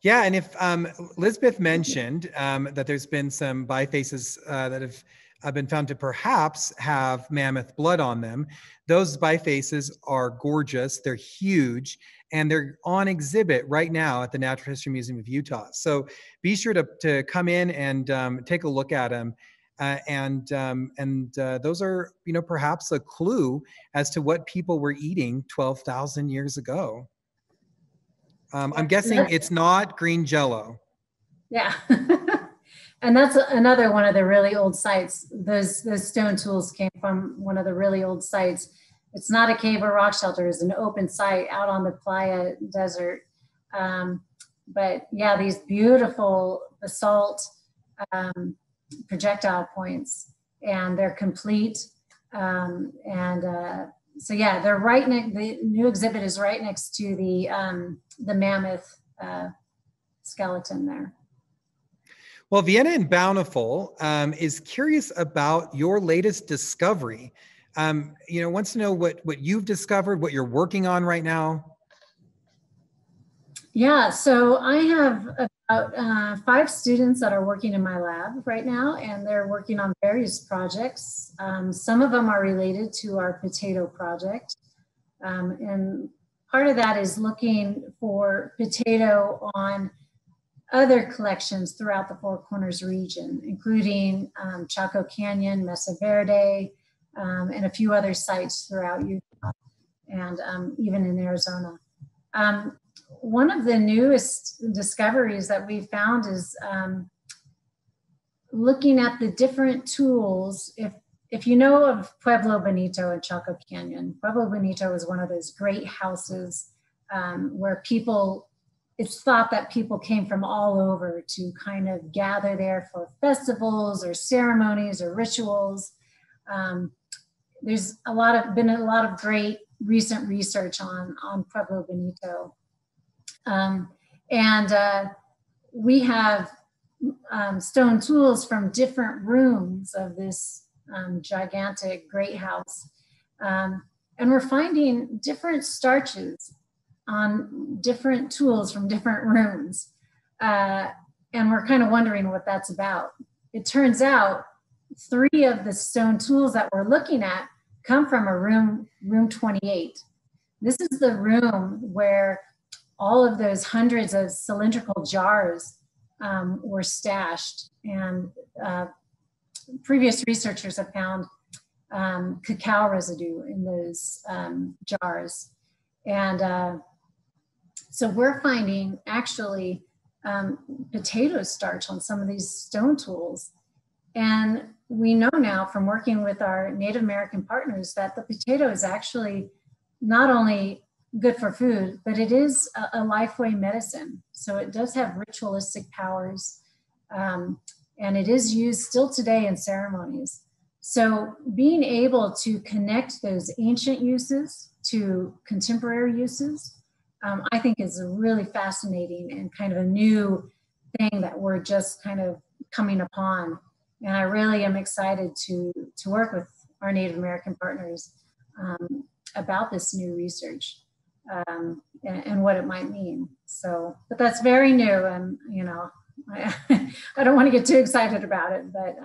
yeah, and if um, mentioned um, that there's been some bifaces uh, that have uh, been found to perhaps have mammoth blood on them, those bifaces are gorgeous. They're huge, and they're on exhibit right now at the Natural History Museum of Utah. So be sure to, to come in and um, take a look at them. Uh, and um, and uh, those are you know perhaps a clue as to what people were eating 12,000 years ago. Um, I'm guessing it's not green jello. Yeah. and that's another one of the really old sites. Those, those stone tools came from one of the really old sites. It's not a cave or rock shelter, it's an open site out on the Playa Desert. Um, but yeah, these beautiful basalt um, projectile points, and they're complete. Um, and uh, so yeah, they're right next. The new exhibit is right next to the um, the mammoth uh, skeleton there. Well, Vienna and Bountiful um, is curious about your latest discovery. Um, you know, wants to know what what you've discovered, what you're working on right now. Yeah, so I have about uh, five students that are working in my lab right now, and they're working on various projects. Um, some of them are related to our potato project. Um, and part of that is looking for potato on other collections throughout the Four Corners region, including um, Chaco Canyon, Mesa Verde, um, and a few other sites throughout Utah and um, even in Arizona. One of the newest discoveries that we found is um, looking at the different tools. If if you know of Pueblo Bonito and Chaco Canyon, Pueblo Bonito is one of those great houses um, where people, it's thought that people came from all over to kind of gather there for festivals or ceremonies or rituals. Um, there's a lot of been a lot of great recent research on on Pueblo Bonito um, and uh, we have um, stone tools from different rooms of this um, gigantic great house. Um, and we're finding different starches on different tools from different rooms. Uh, and we're kind of wondering what that's about. It turns out three of the stone tools that we're looking at come from a room, room 28. This is the room where all of those hundreds of cylindrical jars um, were stashed. And uh, previous researchers have found um, cacao residue in those um, jars. And uh, so we're finding actually um, potato starch on some of these stone tools. And we know now from working with our Native American partners that the potato is actually not only good for food, but it is a, a lifeway medicine. So it does have ritualistic powers. Um, and it is used still today in ceremonies. So being able to connect those ancient uses to contemporary uses, um, I think is really fascinating and kind of a new thing that we're just kind of coming upon. And I really am excited to, to work with our Native American partners um, about this new research um, and, and, what it might mean. So, but that's very new, and you know, I, I don't want to get too excited about it, but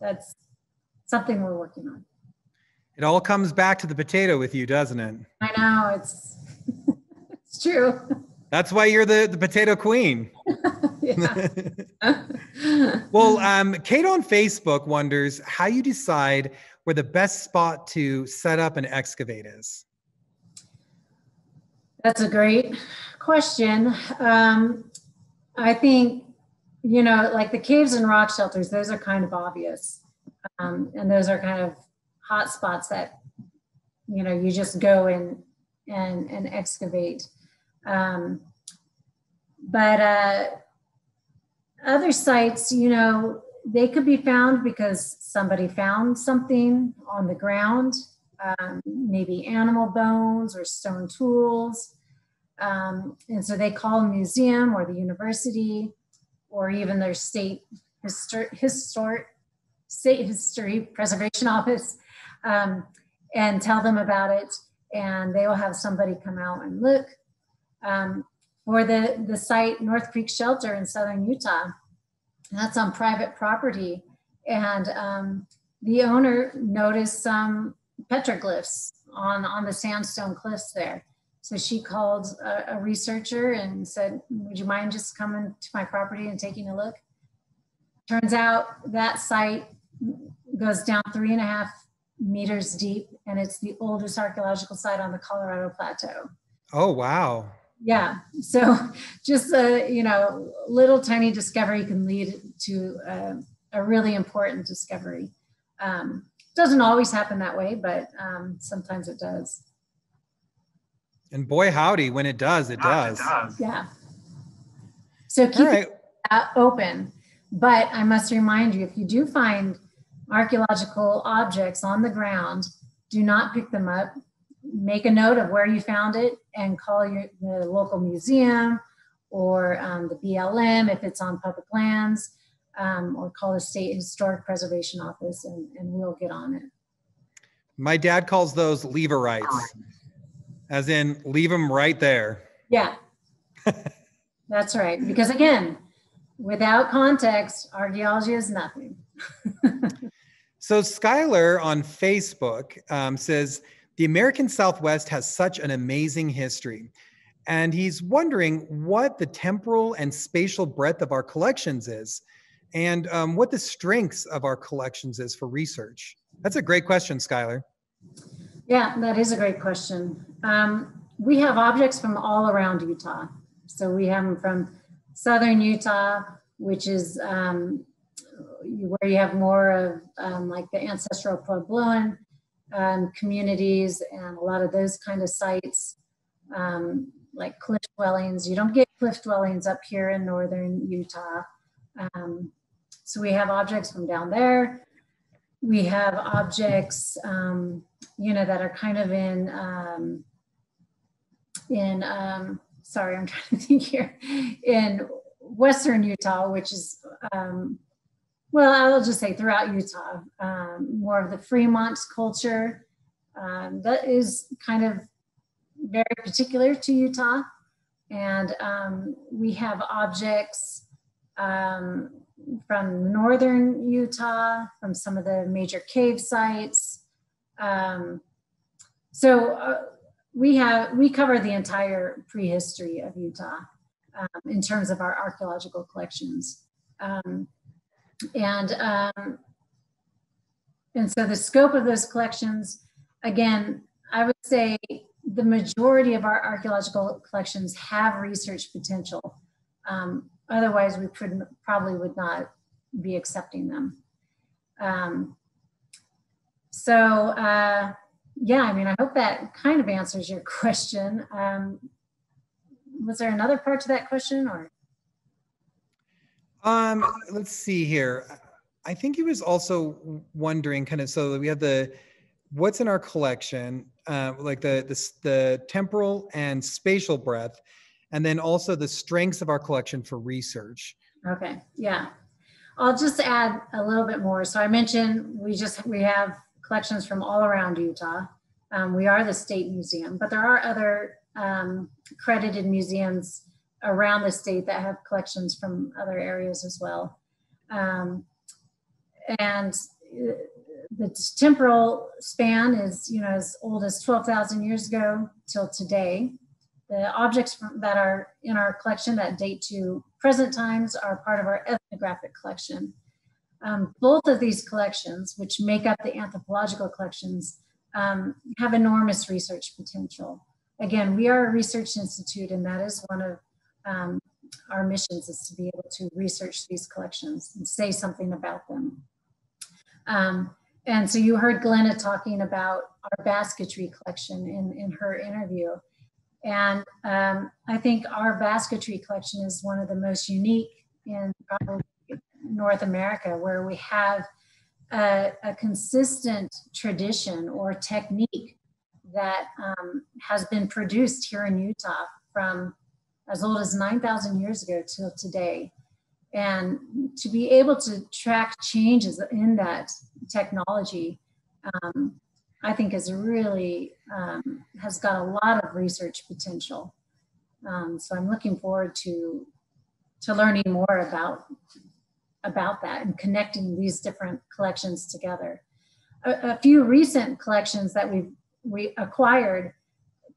that's something we're working on. It all comes back to the potato with you, doesn't it? I know it's it's true. That's why you're the, the potato queen. well, um, Kate on Facebook wonders how you decide where the best spot to set up and excavate is. That's a great question. Um, I think, you know, like the caves and rock shelters, those are kind of obvious. Um, and those are kind of hot spots that, you know, you just go and, and, and excavate. Um, but uh, other sites, you know, they could be found because somebody found something on the ground, um, maybe animal bones or stone tools. Um, and so they call a museum or the university or even their state histor- historic state history preservation office um, and tell them about it and they will have somebody come out and look um, for the, the site North Creek Shelter in southern Utah. That's on private property. And um, the owner noticed some petroglyphs on, on the sandstone cliffs there. So she called a, a, researcher and said, Would you mind just coming to my property and taking a look? Turns out that site goes down three and a half meters deep, and it's the oldest archaeological site on the Colorado Plateau. Oh, wow yeah so just a you know little tiny discovery can lead to a, a really important discovery um, doesn't always happen that way but um, sometimes it does. And boy howdy when it does it does, it does. yeah. So keep right. it open. But i must remind you if you do find archaeological objects on the ground do not pick them up. Make a note of where you found it and call your the local museum or um, the BLM if it's on public lands, um, or call the state historic preservation office and, and we'll get on it. My dad calls those Leaverites, as in leave them right there. Yeah, that's right. Because again, without context, archaeology is nothing. so Skylar on Facebook um, says, the American Southwest has such an amazing history. And he's wondering what the temporal and spatial breadth of our collections is and um, what the strengths of our collections is for research. That's a great question, Skylar. Yeah, that is a great question. Um, we have objects from all around Utah. So we have them from southern Utah, which is um, where you have more of um, like the ancestral Puebloan um, communities and a lot of those kind of sites, um, like cliff dwellings. You don't get cliff dwellings up here in northern Utah. Um, so we have objects from down there. We have objects, um, you know, that are kind of in, um, in um, sorry, I'm trying to think here, in western Utah, which is um, well, I'll just say throughout Utah, um, more of the Fremont culture um, that is kind of very particular to Utah. And um, we have objects um, from northern Utah, from some of the major cave sites. Um, so uh, we have we cover the entire prehistory of Utah um, in terms of our archaeological collections. Um, and, um, and so the scope of those collections, again, I would say the majority of our archaeological collections have research potential. Um, otherwise, we could, probably would not be accepting them. Um, so, uh, yeah, I mean, I hope that kind of answers your question. Um, was there another part to that question or? Um, let's see here. I think he was also wondering kind of so we have the what's in our collection, uh, like the, the the temporal and spatial breadth, and then also the strengths of our collection for research. Okay, yeah. I'll just add a little bit more. So I mentioned we just we have collections from all around Utah. Um, we are the state museum, but there are other um, accredited museums around the state that have collections from other areas as well. Um, and uh, the temporal span is, you know, as old as 12,000 years ago till today. The objects that are in our collection that date to present times are part of our ethnographic collection. Um, both of these collections, which make up the anthropological collections, um, have enormous research potential. Again, we are a research institute, and that is one of um, our missions is to be able to research these collections and say something about them. Um, and so you heard Glenna talking about our basketry collection in, in her interview. And um, I think our basketry collection is one of the most unique in North America, where we have a, a consistent tradition or technique that um, has been produced here in Utah from as old as 9,000 years ago till today. And to be able to track changes in that technology, um, I think is really, um, has got a lot of research potential. Um, so I'm looking forward to, to learning more about, about that and connecting these different collections together. A, a few recent collections that we've we acquired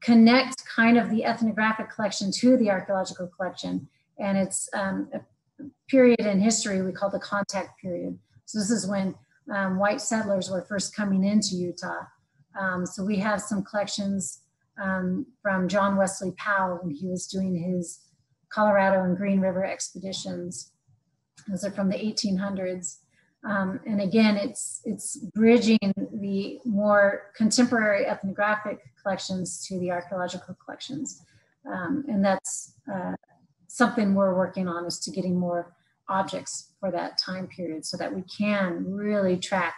connect kind of the ethnographic collection to the archaeological collection. And it's um, a period in history we call the contact period. So this is when um, white settlers were first coming into Utah. Um, so we have some collections um, from John Wesley Powell when he was doing his Colorado and Green River expeditions. Those are from the 1800s. Um, and again, it's it's bridging the more contemporary ethnographic collections to the archaeological collections, um, and that's uh, something we're working on is to getting more objects for that time period, so that we can really track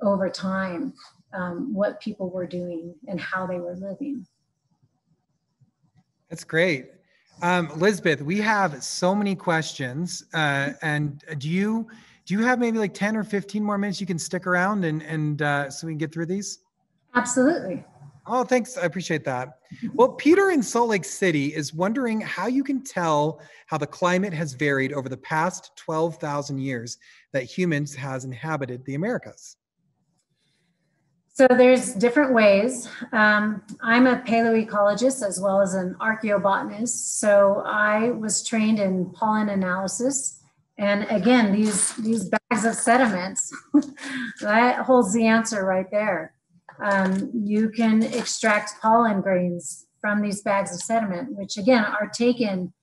over time um, what people were doing and how they were living. That's great. Um, Lisbeth, we have so many questions. Uh, and do you do you have maybe like 10 or 15 more minutes you can stick around and, and uh, so we can get through these? Absolutely. Oh, thanks. I appreciate that. Well, Peter in Salt Lake City is wondering how you can tell how the climate has varied over the past 12,000 years that humans has inhabited the Americas. So there's different ways. Um, I'm a paleoecologist as well as an archaeobotanist. So I was trained in pollen analysis and again, these, these bags of sediments, that holds the answer right there. Um, you can extract pollen grains from these bags of sediment, which again are taken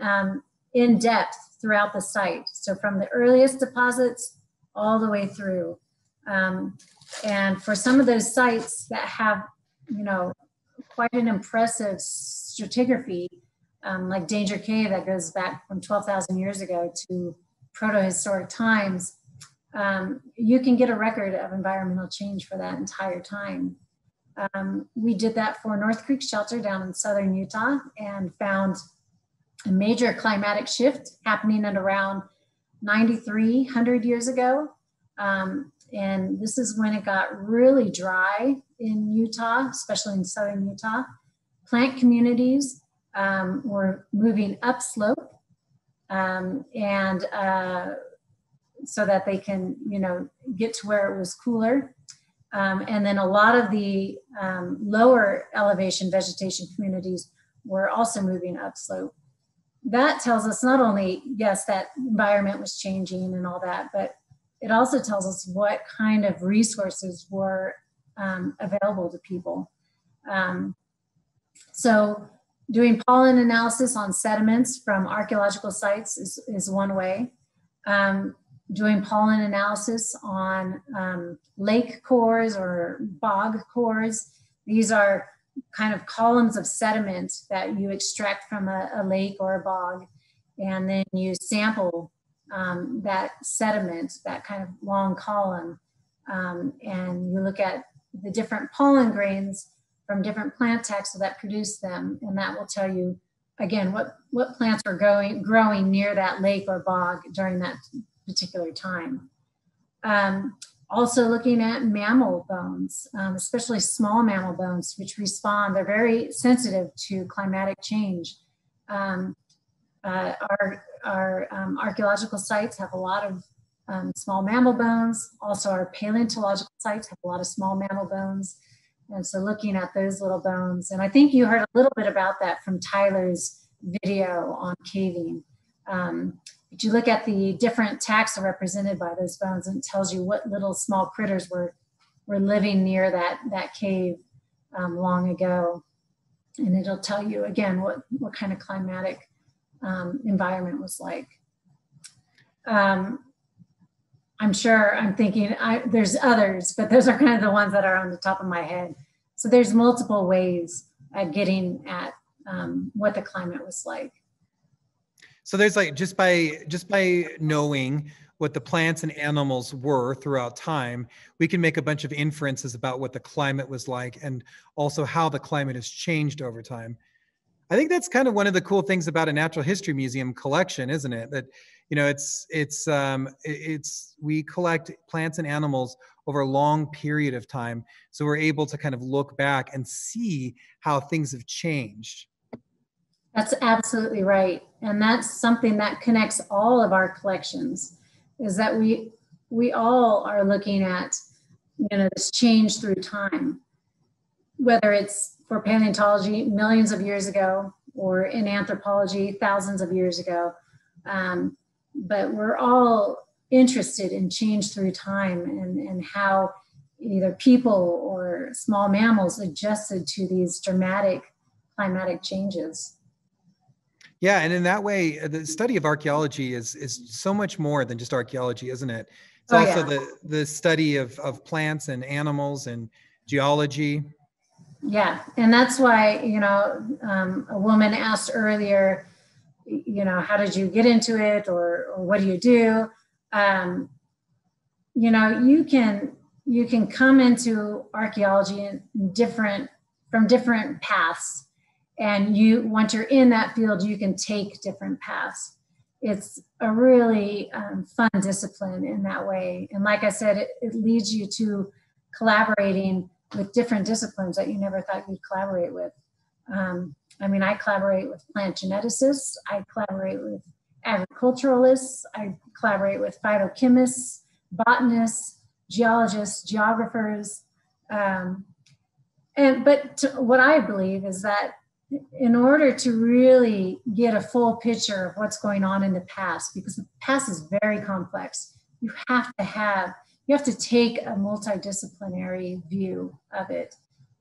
um, in depth throughout the site. So from the earliest deposits all the way through. Um, and for some of those sites that have, you know, quite an impressive stratigraphy, um, like Danger Cave that goes back from 12,000 years ago to protohistoric times, um, you can get a record of environmental change for that entire time. Um, we did that for North Creek Shelter down in southern Utah and found a major climatic shift happening at around 9,300 years ago. Um, and this is when it got really dry in Utah, especially in southern Utah. Plant communities um, were moving upslope um, and uh, so that they can, you know, get to where it was cooler. Um, and then a lot of the um, lower elevation vegetation communities were also moving upslope. That tells us not only, yes, that environment was changing and all that, but it also tells us what kind of resources were um, available to people. Um, so Doing pollen analysis on sediments from archaeological sites is, is one way. Um, doing pollen analysis on um, lake cores or bog cores. These are kind of columns of sediment that you extract from a, a lake or a bog, and then you sample um, that sediment, that kind of long column, um, and you look at the different pollen grains from different plant taxa that produce them. And that will tell you, again, what, what plants are going, growing near that lake or bog during that particular time. Um, also looking at mammal bones, um, especially small mammal bones, which respond, they're very sensitive to climatic change. Um, uh, our our um, archaeological sites have a lot of um, small mammal bones. Also, our paleontological sites have a lot of small mammal bones. And so looking at those little bones, and I think you heard a little bit about that from Tyler's video on caving. Um, but you look at the different taxa represented by those bones and it tells you what little small critters were, were living near that, that cave um, long ago. And it'll tell you again what, what kind of climatic um, environment was like. Um, I'm sure I'm thinking I, there's others, but those are kind of the ones that are on the top of my head. So there's multiple ways at getting at um, what the climate was like. So there's like just by just by knowing what the plants and animals were throughout time, we can make a bunch of inferences about what the climate was like and also how the climate has changed over time. I think that's kind of one of the cool things about a natural history museum collection, isn't it? That you know, it's it's um, it's we collect plants and animals over a long period of time, so we're able to kind of look back and see how things have changed. That's absolutely right. And that's something that connects all of our collections is that we we all are looking at you know this change through time whether it's for paleontology millions of years ago or in anthropology thousands of years ago um, but we're all interested in change through time and, and how either people or small mammals adjusted to these dramatic climatic changes yeah, and in that way, uh, the study of archaeology is is so much more than just archaeology, isn't it? It's oh, also yeah. the the study of of plants and animals and geology. Yeah, and that's why you know um, a woman asked earlier, you know, how did you get into it, or or what do you do? Um, you know, you can you can come into archaeology in different from different paths and you once you're in that field you can take different paths it's a really um, fun discipline in that way and like i said it, it leads you to collaborating with different disciplines that you never thought you'd collaborate with. Um, i mean i collaborate with plant geneticists i collaborate with agriculturalists i collaborate with phytochemists botanists geologists geographers. Um, and but to, what i believe is that in order to really get a full picture of what's going on in the past, because the past is very complex, you have to have you have to take a multidisciplinary view of it.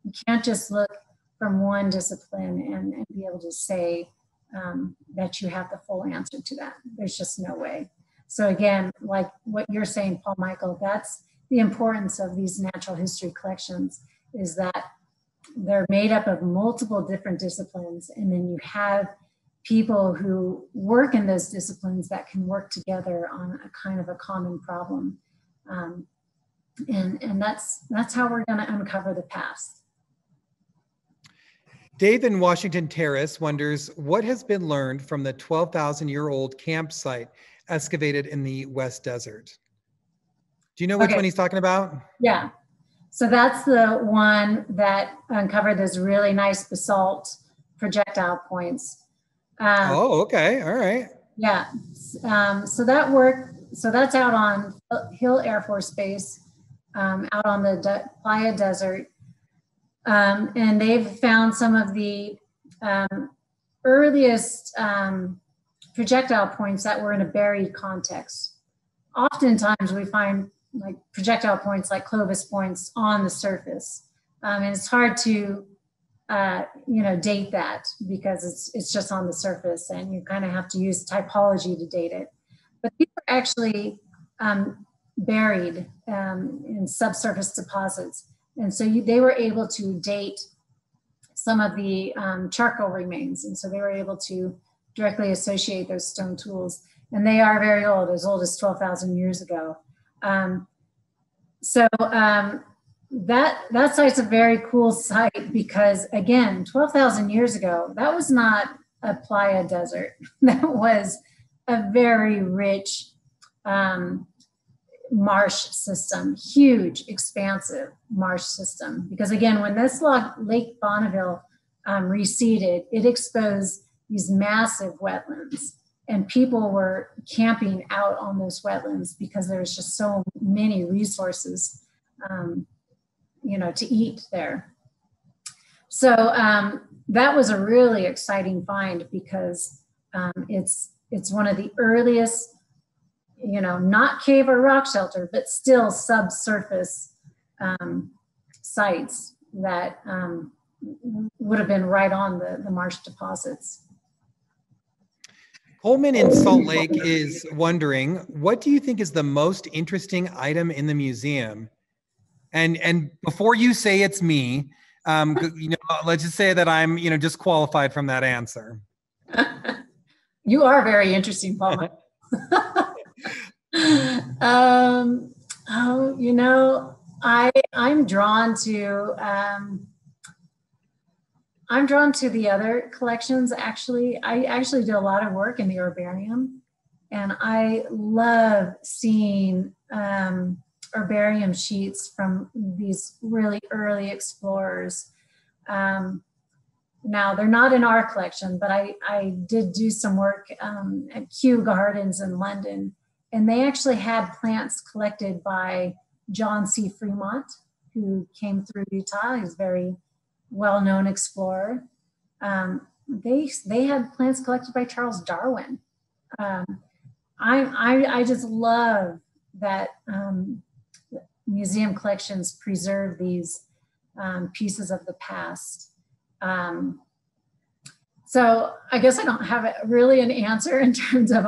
You can't just look from one discipline and, and be able to say um, that you have the full answer to that. There's just no way. So again, like what you're saying, Paul Michael, that's the importance of these natural history collections is that they're made up of multiple different disciplines and then you have people who work in those disciplines that can work together on a kind of a common problem um, and and that's that's how we're going to uncover the past Dave in Washington Terrace wonders what has been learned from the 12,000 year old campsite excavated in the West Desert. Do you know which okay. one he's talking about? Yeah. So that's the one that uncovered those really nice basalt projectile points. Um, oh, okay. All right. Yeah. Um, so that work, so that's out on Hill Air Force Base, um, out on the De- Playa Desert. Um, and they've found some of the um, earliest um, projectile points that were in a buried context. Oftentimes we find like projectile points like Clovis points on the surface. Um, and it's hard to, uh, you know, date that because it's, it's just on the surface and you kind of have to use typology to date it. But these are actually um, buried um, in subsurface deposits. And so you, they were able to date some of the um, charcoal remains. And so they were able to directly associate those stone tools. And they are very old, as old as 12,000 years ago. Um, so um, that that site's a very cool site because again, 12,000 years ago, that was not a playa desert. That was a very rich um, marsh system, huge, expansive marsh system. Because again, when this Lake Bonneville um, receded, it exposed these massive wetlands and people were camping out on those wetlands because there's just so many resources um, you know to eat there so um, that was a really exciting find because um, it's it's one of the earliest, you know, not cave or rock shelter, but still subsurface um, sites that um, would have been right on the, the marsh deposits. Coleman in Salt Lake is wondering, what do you think is the most interesting item in the museum? And and before you say it's me, um, you know, let's just say that I'm, you know, disqualified from that answer. you are very interesting, Paul. um, oh, you know, I I'm drawn to um, I'm drawn to the other collections. Actually, I actually do a lot of work in the herbarium, and I love seeing um, herbarium sheets from these really early explorers. Um, now they're not in our collection, but I, I did do some work um, at Kew Gardens in London, and they actually had plants collected by John C. Fremont, who came through Utah. He's a very well-known explorer. Um, they they had plants collected by Charles Darwin. Um, I, I, I just love that um, museum collections preserve these um, pieces of the past. Um, so I guess I don't have really an answer in terms of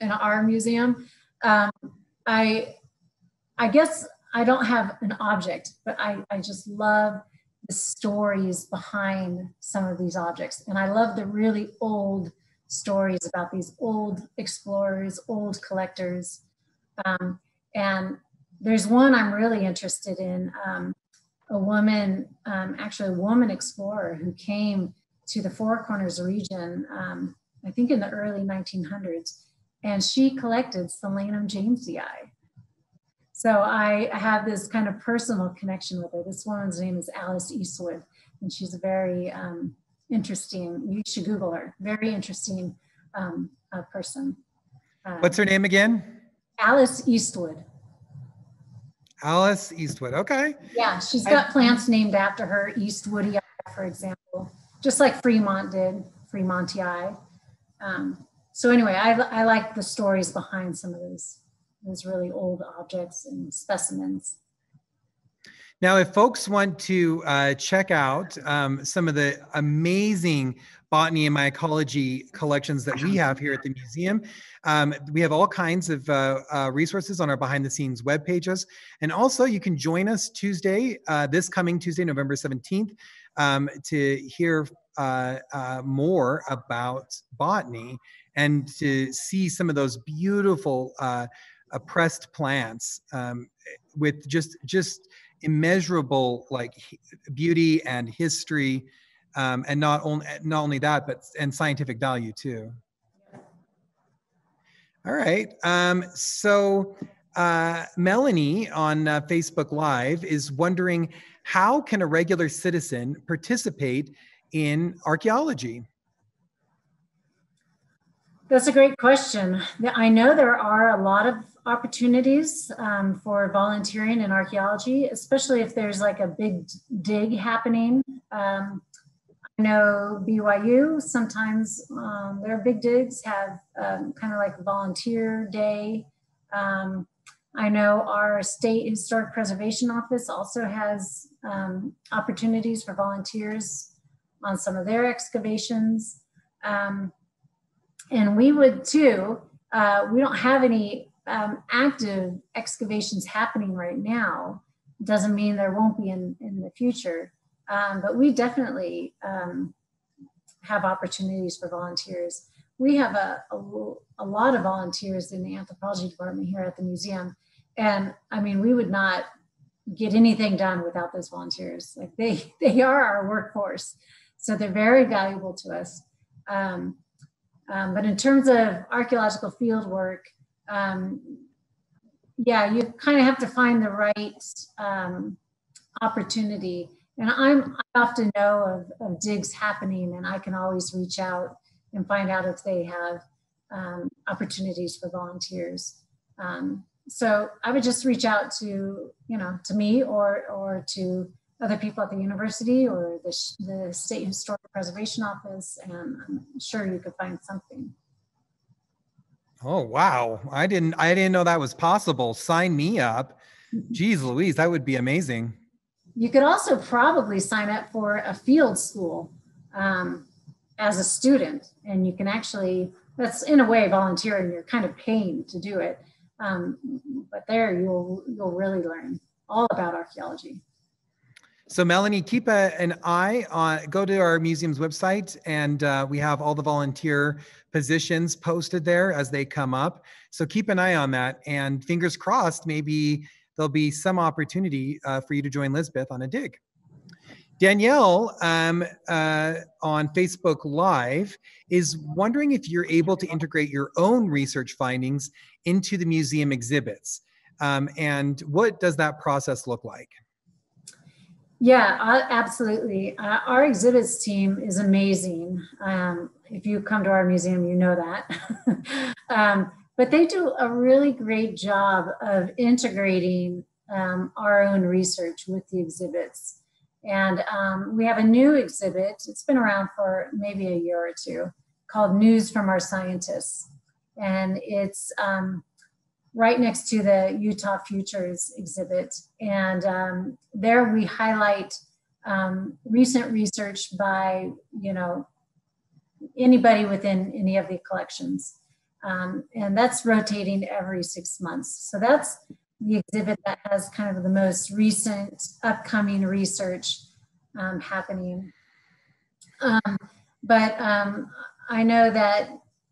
in our museum. Um, I I guess I don't have an object, but I, I just love the stories behind some of these objects. And I love the really old stories about these old explorers, old collectors. Um, and there's one I'm really interested in um, a woman, um, actually a woman explorer who came to the Four Corners region, um, I think in the early 1900s, and she collected Solanum jamesii. So I have this kind of personal connection with her. This woman's name is Alice Eastwood, and she's a very um, interesting, you should Google her, very interesting um, uh, person. Uh, What's her name again? Alice Eastwood. Alice Eastwood, okay. Yeah, she's got I, plants named after her, Eastwoodia, for example, just like Fremont did, Fremontii. Um, so anyway, I, I like the stories behind some of those those really old objects and specimens. Now, if folks want to uh, check out um, some of the amazing botany and mycology collections that we have here at the museum, um, we have all kinds of uh, uh, resources on our behind the scenes web pages. And also, you can join us Tuesday, uh, this coming Tuesday, November 17th, um, to hear uh, uh, more about botany and to see some of those beautiful oppressed plants um, with just just immeasurable like beauty and history um, and not only not only that but and scientific value too all right um, so uh, melanie on uh, facebook live is wondering how can a regular citizen participate in archaeology that's a great question. I know there are a lot of opportunities um, for volunteering in archaeology, especially if there's like a big dig happening. Um, I know BYU sometimes um, their big digs have um, kind of like a volunteer day. Um, I know our state historic preservation office also has um, opportunities for volunteers on some of their excavations. and we would too. Uh, we don't have any um, active excavations happening right now doesn't mean there won't be in, in the future. Um, but we definitely um, have opportunities for volunteers. We have a, a, a, lot of volunteers in the anthropology department here at the museum. And I mean, we would not get anything done without those volunteers. Like they, they are our workforce. So they're very valuable to us. Um, um but in terms of archaeological field work, um, yeah, you kind of have to find the right um, opportunity. And I'm, I often know of, of, digs happening, and I can always reach out and find out if they have um, opportunities for volunteers. Um, so I would just reach out to, you know, to me or or to other people at the university or the, the State Historic Preservation Office, and I'm sure you could find something. Oh wow! I didn't I didn't know that was possible. Sign me up. Geez, Louise, that would be amazing. You could also probably sign up for a field school um, as a student, and you can actually that's in a way volunteering. You're kind of paying to do it, um, but there you'll you'll really learn all about archaeology. So Melanie, keep a, an eye on, go to our museum's website and uh, we have all the volunteer positions posted there as they come up. So keep an eye on that and fingers crossed, maybe there'll be some opportunity uh, for you to join Lisbeth on a dig. Danielle um, uh, on Facebook Live is wondering if you're able to integrate your own research findings into the museum exhibits. Um, and what does that process look like? Yeah, absolutely. Uh, our exhibits team is amazing. Um, if you come to our museum, you know that. um, but they do a really great job of integrating um, our own research with the exhibits. And um, we have a new exhibit, it's been around for maybe a year or two, called News from Our Scientists. And it's um, right next to the Utah Futures exhibit. And um, there we highlight um, recent research by, you know, anybody within any of the collections. Um, and that's rotating every six months. So that's the exhibit that has kind of the most recent upcoming research um, happening. Um, but um, I know that,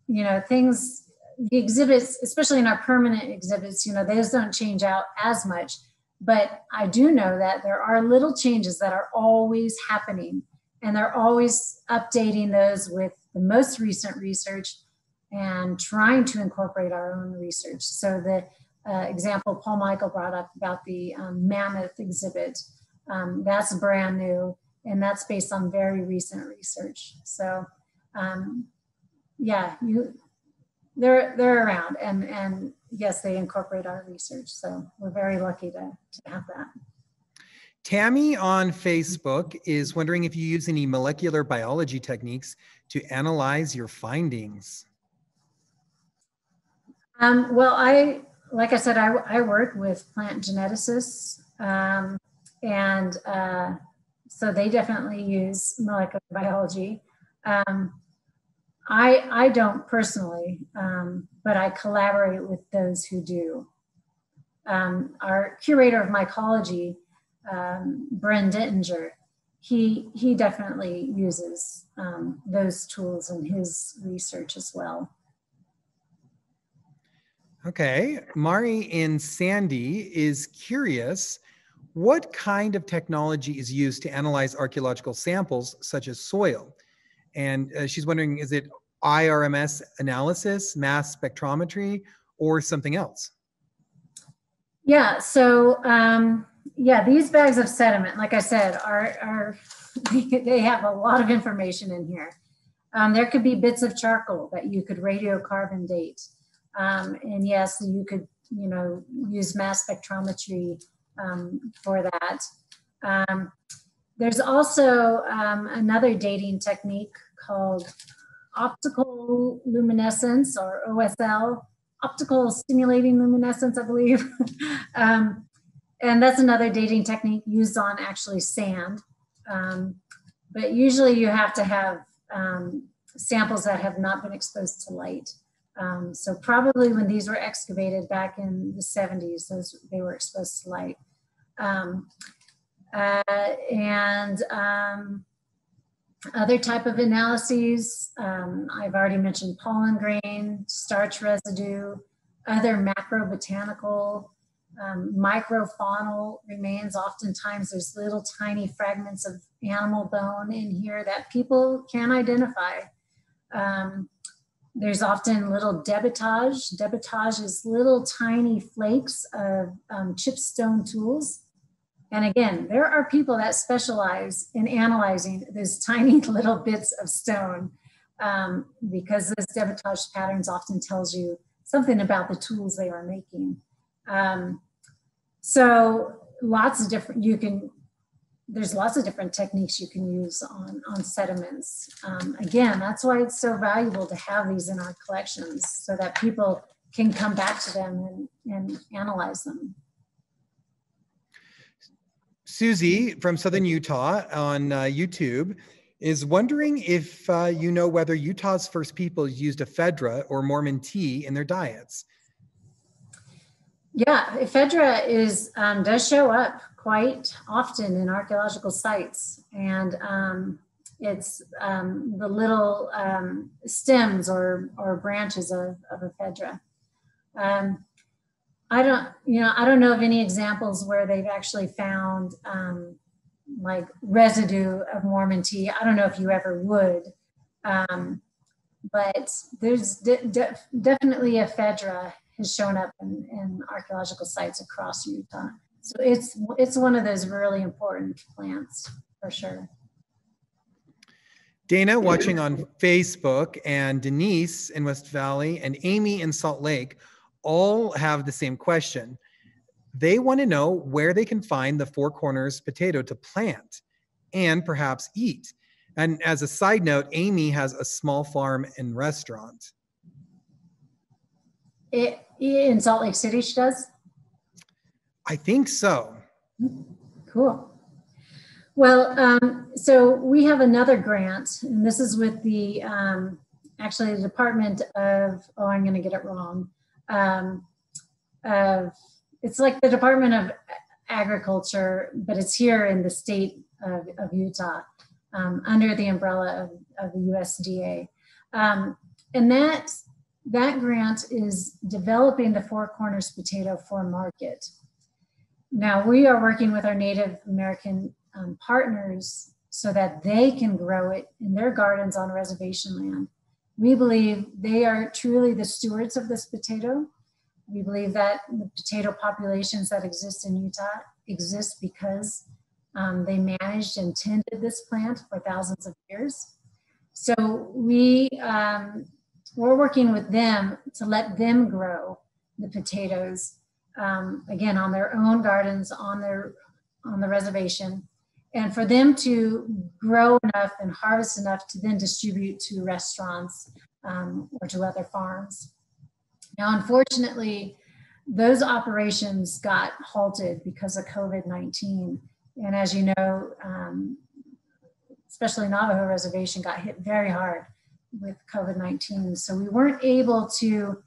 you know, things the exhibits, especially in our permanent exhibits, you know, those don't change out as much. But I do know that there are little changes that are always happening, and they're always updating those with the most recent research and trying to incorporate our own research. So the uh, example Paul Michael brought up about the um, mammoth exhibit, um, that's brand new, and that's based on very recent research. So um, yeah, you they're they're around and and yes they incorporate our research. So we're very lucky to, to have that. Tammy on facebook is wondering if you use any molecular biology techniques to analyze your findings. Um, well i like i said i, I work with plant geneticists um, and uh, so they definitely use molecular biology. Um, I, I don't personally, um, but I collaborate with those who do. Um, our curator of mycology, um, Bryn Dentinger, he, he definitely uses um, those tools in his research as well. Okay, Mari in Sandy is curious what kind of technology is used to analyze archaeological samples such as soil? And uh, she's wondering, is it IRMS analysis, mass spectrometry, or something else? Yeah, so um, yeah, these bags of sediment, like I said, are, are they have a lot of information in here. Um, there could be bits of charcoal that you could radiocarbon date. Um, and yes, you could, you know, use mass spectrometry um, for that. Um, there's also um, another dating technique called optical luminescence or OSL, optical stimulating luminescence, I believe. um, and that's another dating technique used on actually sand. Um, but usually you have to have um, samples that have not been exposed to light. Um, so probably when these were excavated back in the 70s, those they were exposed to light. Um, uh, and um, other type of analyses, um, I've already mentioned pollen grain, starch residue, other macrobotanical, um, microfaunal remains. Oftentimes there's little tiny fragments of animal bone in here that people can identify. Um, there's often little debitage. Debitage is little tiny flakes of um, chipstone tools and again, there are people that specialize in analyzing those tiny little bits of stone um, because those debitage patterns often tells you something about the tools they are making. Um, so lots of different, you can there's lots of different techniques you can use on, on sediments. Um, again, that's why it's so valuable to have these in our collections so that people can come back to them and, and analyze them. Susie from Southern Utah on uh, YouTube is wondering if uh, you know whether Utah's first people used ephedra or Mormon tea in their diets. Yeah, ephedra is um, does show up quite often in archaeological sites, and um, it's um, the little um, stems or or branches of, of ephedra. Um, I don't, you know, I don't know of any examples where they've actually found um, like residue of Mormon tea. I don't know if you ever would, um, but there's de- de- definitely ephedra has shown up in, in, archaeological sites across Utah. So it's it's one of those really important plants for sure. Dana watching on Facebook and Denise in West Valley and Amy in Salt Lake all have the same question. They want to know where they can find the Four Corners potato to plant and perhaps eat. And as a side note, Amy has a small farm and restaurant. It, in Salt Lake City, she does? I think so. Cool. Well, um, so we have another grant, and this is with the um, actually the Department of, oh, I'm going to get it wrong. Um, it's like the Department of Agriculture, but it's here in the state of, of Utah um, under the umbrella of, of the USDA. Um, and that, that grant is developing the Four Corners potato for market. Now we are working with our Native American um, partners so that they can grow it in their gardens on reservation land. We believe they are truly the stewards of this potato we believe that the potato populations that exist in Utah exist because um, they managed and tended this plant for thousands of years. So we, um, we're working with them to let them grow the potatoes, um, again, on their own gardens, on their, on the reservation, and for them to grow enough and harvest enough to then distribute to restaurants um, or to other farms. Now, unfortunately, those operations got halted because of COVID 19. And as you know, um, especially Navajo Reservation got hit very hard with COVID 19. So we weren't able to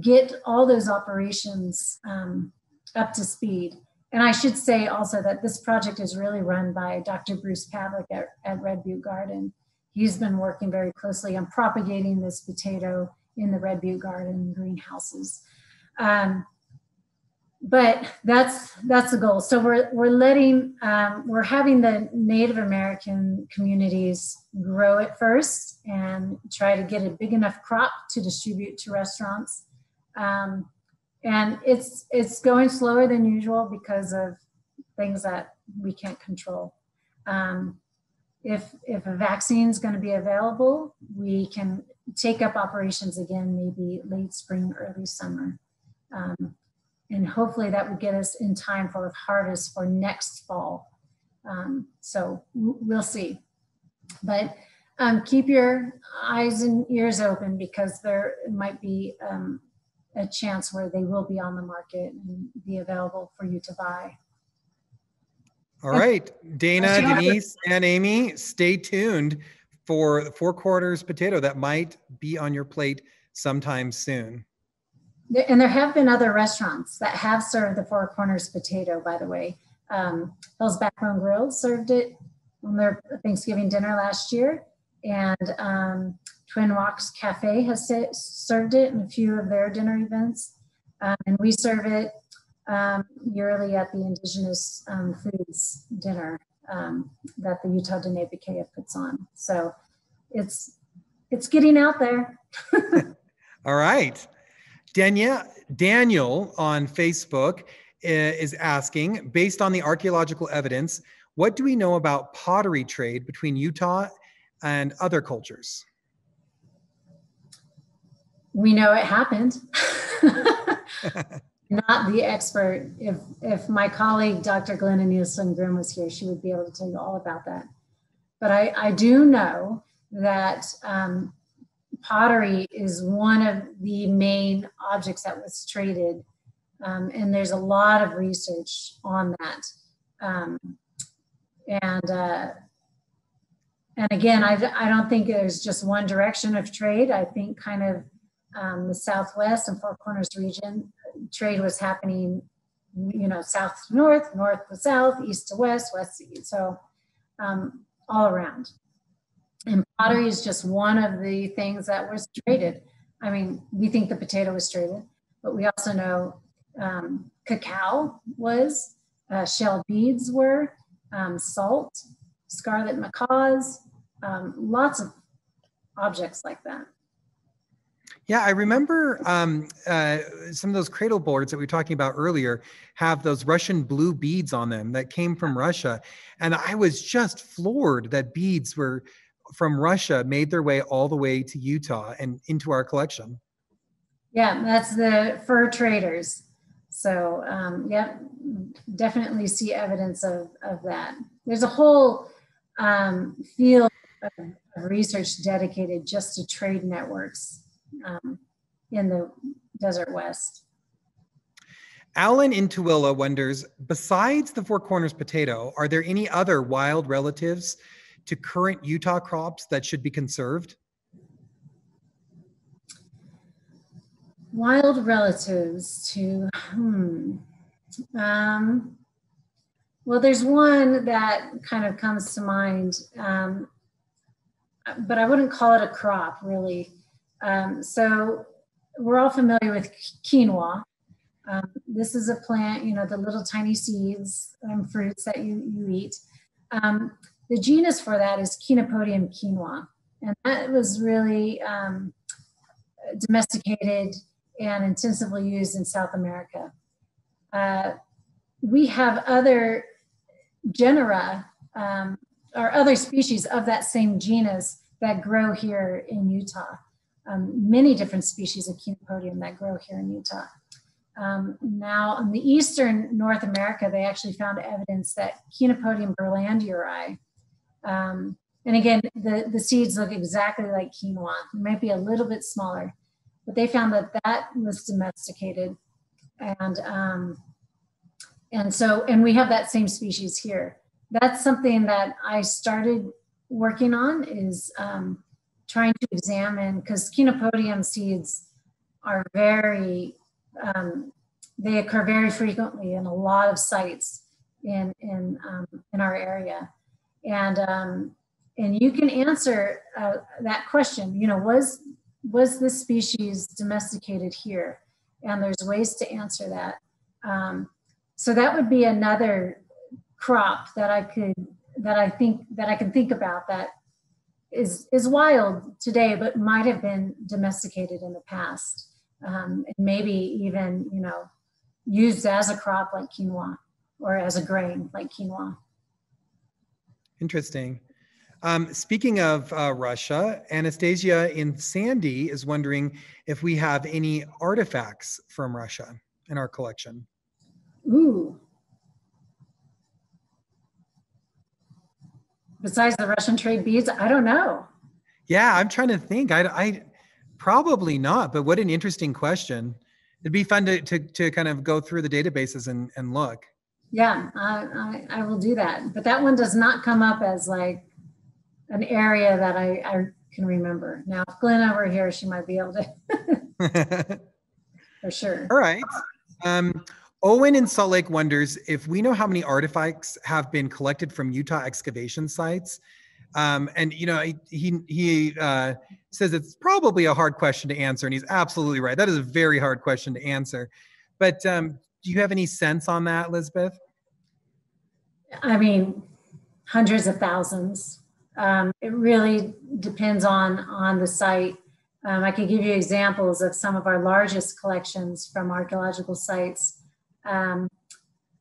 get all those operations um, up to speed. And I should say also that this project is really run by Dr. Bruce Pavlik at, at Red Butte Garden. He's been working very closely on propagating this potato in the Red Butte Garden greenhouses. Um, but that's that's the goal. So we're we're letting um, we're having the Native American communities grow it first and try to get a big enough crop to distribute to restaurants. Um, and it's it's going slower than usual because of things that we can't control. Um, if if a vaccine is going to be available, we can take up operations again, maybe late spring, early summer. Um, and hopefully that would get us in time for harvest for next fall. Um, so we'll see. But um, keep your eyes and ears open because there might be um, a chance where they will be on the market and be available for you to buy. All right, Dana, Denise, and Amy, stay tuned for the Four Corners potato that might be on your plate sometime soon. And there have been other restaurants that have served the Four Corners potato, by the way. Um, Hell's Backbone Grill served it on their Thanksgiving dinner last year. And um, Twin Rocks Cafe has served it in a few of their dinner events. Um, and we serve it um, yearly at the Indigenous um, Foods dinner um, that the Utah Diné Bikéyah puts on. So it's it's getting out there. All right. Daniel, Daniel on Facebook eh, is asking, based on the archaeological evidence, what do we know about pottery trade between Utah and other cultures? We know it happened. not the expert. If if my colleague Dr. Glenna Nielsen Grimm was here, she would be able to tell you all about that. But I, I do know that um, pottery is one of the main objects that was traded, um, and there's a lot of research on that. Um, and uh, and again, I, I don't think there's just one direction of trade. I think kind of um, the Southwest and Four Corners region, trade was happening, you know, south to north, north to south, east to west, west to east. So um, all around. And pottery is just one of the things that was traded. I mean, we think the potato was traded, but we also know um, cacao was, uh, shell beads were, um, salt, scarlet macaws, um, lots of objects like that. Yeah, I remember um, uh, some of those cradle boards that we were talking about earlier have those Russian blue beads on them that came from Russia. And I was just floored that beads were from Russia made their way all the way to Utah and into our collection. Yeah, that's the fur traders. So, um, yeah, definitely see evidence of, of that. There's a whole um, field of, of research dedicated just to trade networks um, in the Desert West. Alan in Tooele wonders, besides the Four Corners potato, are there any other wild relatives to current Utah crops that should be conserved? Wild relatives to, hmm. Um, well, there's one that kind of comes to mind, um, but I wouldn't call it a crop really. Um, so we're all familiar with quinoa. Um, this is a plant, you know, the little tiny seeds and fruits that you, you eat. Um, the genus for that is Chenopodium quinoa. And that was really um, domesticated and intensively used in South America. Uh, we have other genera um, or other species of that same genus that grow here in Utah um, many different species of Chenopodium that grow here in Utah. Um, now, in the eastern North America, they actually found evidence that Chenopodium berlandieri, um, and again, the, the seeds look exactly like quinoa. It might be a little bit smaller, but they found that that was domesticated. And, um, and so, and we have that same species here. That's something that I started working on is um, trying to examine because chenopodium seeds are very um, they occur very frequently in a lot of sites in in um, in our area. And um, and you can answer uh, that question you know was was this species domesticated here? And there's ways to answer that. Um, so that would be another crop that i could that i think that i can think about that is is wild today, but might have been domesticated in the past, um, and maybe even you know used as a crop like quinoa or as a grain like quinoa. Interesting. Um, speaking of uh, Russia, Anastasia in Sandy is wondering if we have any artifacts from Russia in our collection. Ooh, besides the Russian trade beads? I don't know. Yeah, I'm trying to think. I, I probably not, but what an interesting question. It'd be fun to, to, to kind of go through the databases and, and look. Yeah, I, I, I will do that. But that one does not come up as like an area that I, I can remember. Now, if Glenna were here, she might be able to. For sure. All right. Um, Owen in Salt Lake wonders if we know how many artifacts have been collected from Utah excavation sites. Um, and you know, he he uh, says it's probably a hard question to answer, and he's absolutely right. That is a very hard question to answer. But um, do you have any sense on that, Elizabeth? I mean, hundreds of thousands. Um, it really depends on on the site. Um, I can give you examples of some of our largest collections from archaeological sites um,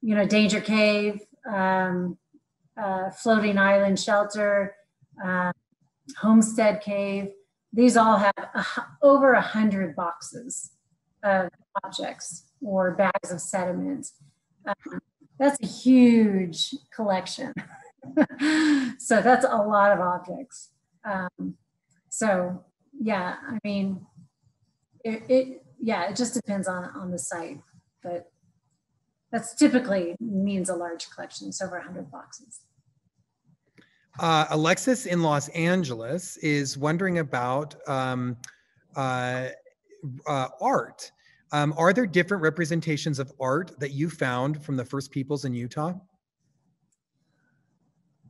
you know, Danger Cave, um, uh, Floating Island Shelter, uh, Homestead Cave. These all have a, over a hundred boxes of objects. or bags of sediment. Um, that's a huge collection. so that's a lot of objects. Um, so yeah, I mean, it, it, yeah, it just depends on on the site, but that's typically means a large collection, it's over 100 boxes. Uh, Alexis in Los Angeles is wondering about um, uh, uh, art. Um, are there different representations of art that you found from the First Peoples in Utah?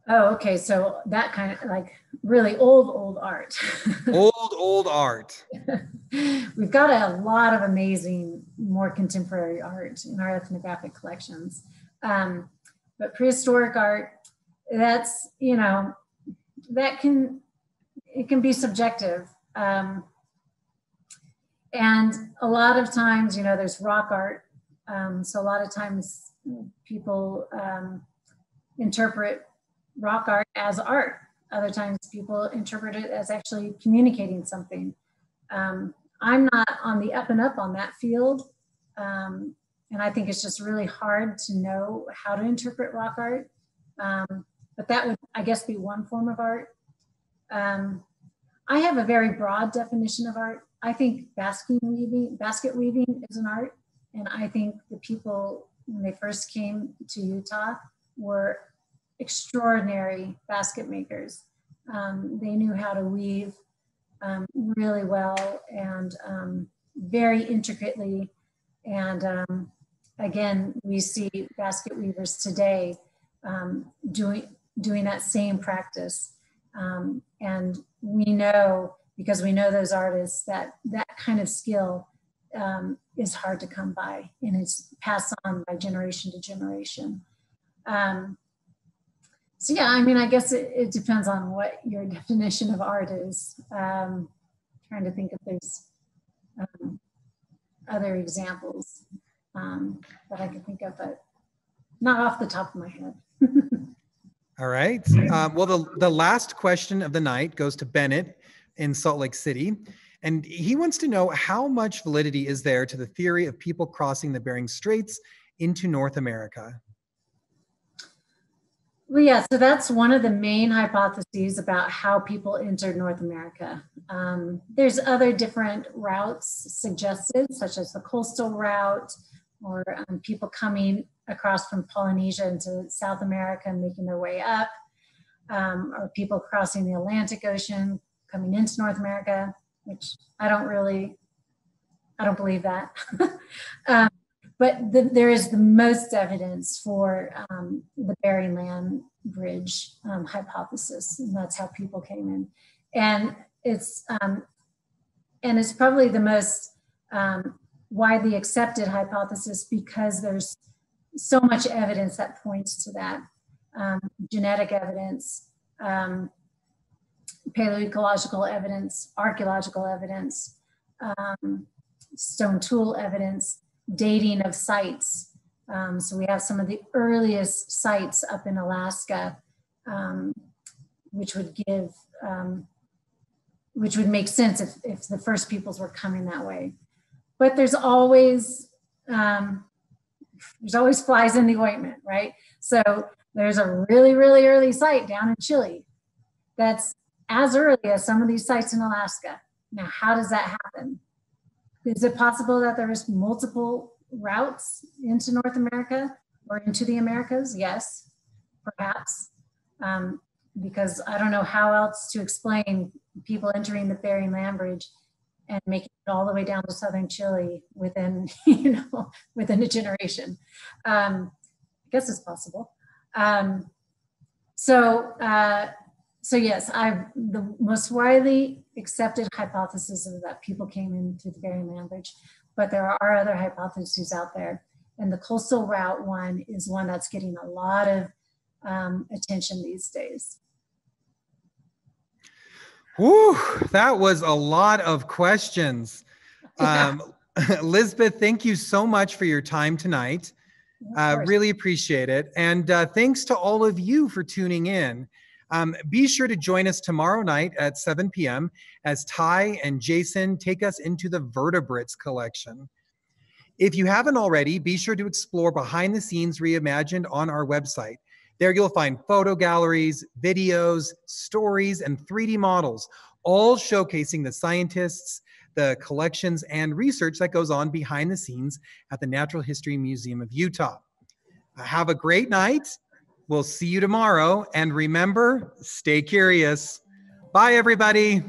Oh, okay. So that kind of like really old, old art. old, old art. We've got a lot of amazing, more contemporary art in our ethnographic collections. Um, but prehistoric art, that's, you know, that can, it can be subjective. Um, and a lot of times, you know, there's rock art. Um, so a lot of times people um, interpret rock art as art. Other times people interpret it as actually communicating something. Um, I'm not on the up and up on that field. Um, and I think it's just really hard to know how to interpret rock art. Um, but that would, I guess, be one form of art. Um, I have a very broad definition of art. I think basket weaving, basket weaving is an art. And I think the people, when they first came to Utah, were extraordinary basket makers. Um, they knew how to weave um, really well and um, very intricately. And um, again, we see basket weavers today um, doing, doing that same practice. Um, and we know, because we know those artists, that that kind of skill is hard to come by and it's passed on by generation to generation. Um, so yeah, I mean, I guess it, it depends on what your definition of art is. Um, trying to think if there's um, other examples um, that I can think of, but not off the top of my head. All right. Um, well, the, the last question of the night goes to Bennett in Salt Lake City. And he wants to know how much validity is there to the theory of people crossing the Bering Straits into North America? Well, yeah, so that's one of the main hypotheses about how people entered North America. Um, there's other different routes suggested, such as the coastal route, or um, people coming across from Polynesia into South America and making their way up, um, or people crossing the Atlantic Ocean coming into North America, which I don't really, I don't believe that. but the, there is the most evidence for um, the Bering Land Bridge um, hypothesis, and that's how people came in. And it's um, and it's probably the most um, widely accepted hypothesis because there's so much evidence that points to that um, genetic evidence, um, paleoecological evidence, archaeological evidence, stone tool evidence dating of sites. Um, so we have some of the earliest sites up in Alaska, um, which would give, um, which would make sense if, if the first peoples were coming that way. But there's always, um, there's always flies in the ointment, right? So there's a really, really early site down in Chile that's as early as some of these sites in Alaska. Now, how does that happen? Is it possible that there's multiple routes into North America or into the Americas? Yes, perhaps. Um, because I don't know how else to explain people entering the Bering Land Bridge and making it all the way down to southern Chile within, you know, within a generation. Um, I guess it's possible. Um, so, uh, so yes, I the most widely accepted hypothesis is that people came in through the Bering Land Bridge, but there are other hypotheses out there. And the coastal route one is one that's getting a lot of um, attention these days. Whew, that was a lot of questions. Yeah. Um, Lisbeth, thank you so much for your time tonight. Uh, really appreciate it. And uh, thanks to all of you for tuning in. Um, be sure to join us tomorrow night at 7 p.m. as Ty and Jason take us into the vertebrates collection. If you haven't already, be sure to explore Behind the Scenes Reimagined on our website. There you'll find photo galleries, videos, stories, and 3D models, all showcasing the scientists, the collections, and research that goes on behind the scenes at the Natural History Museum of Utah. Have a great night. We'll see you tomorrow. And remember, stay curious. Bye, everybody.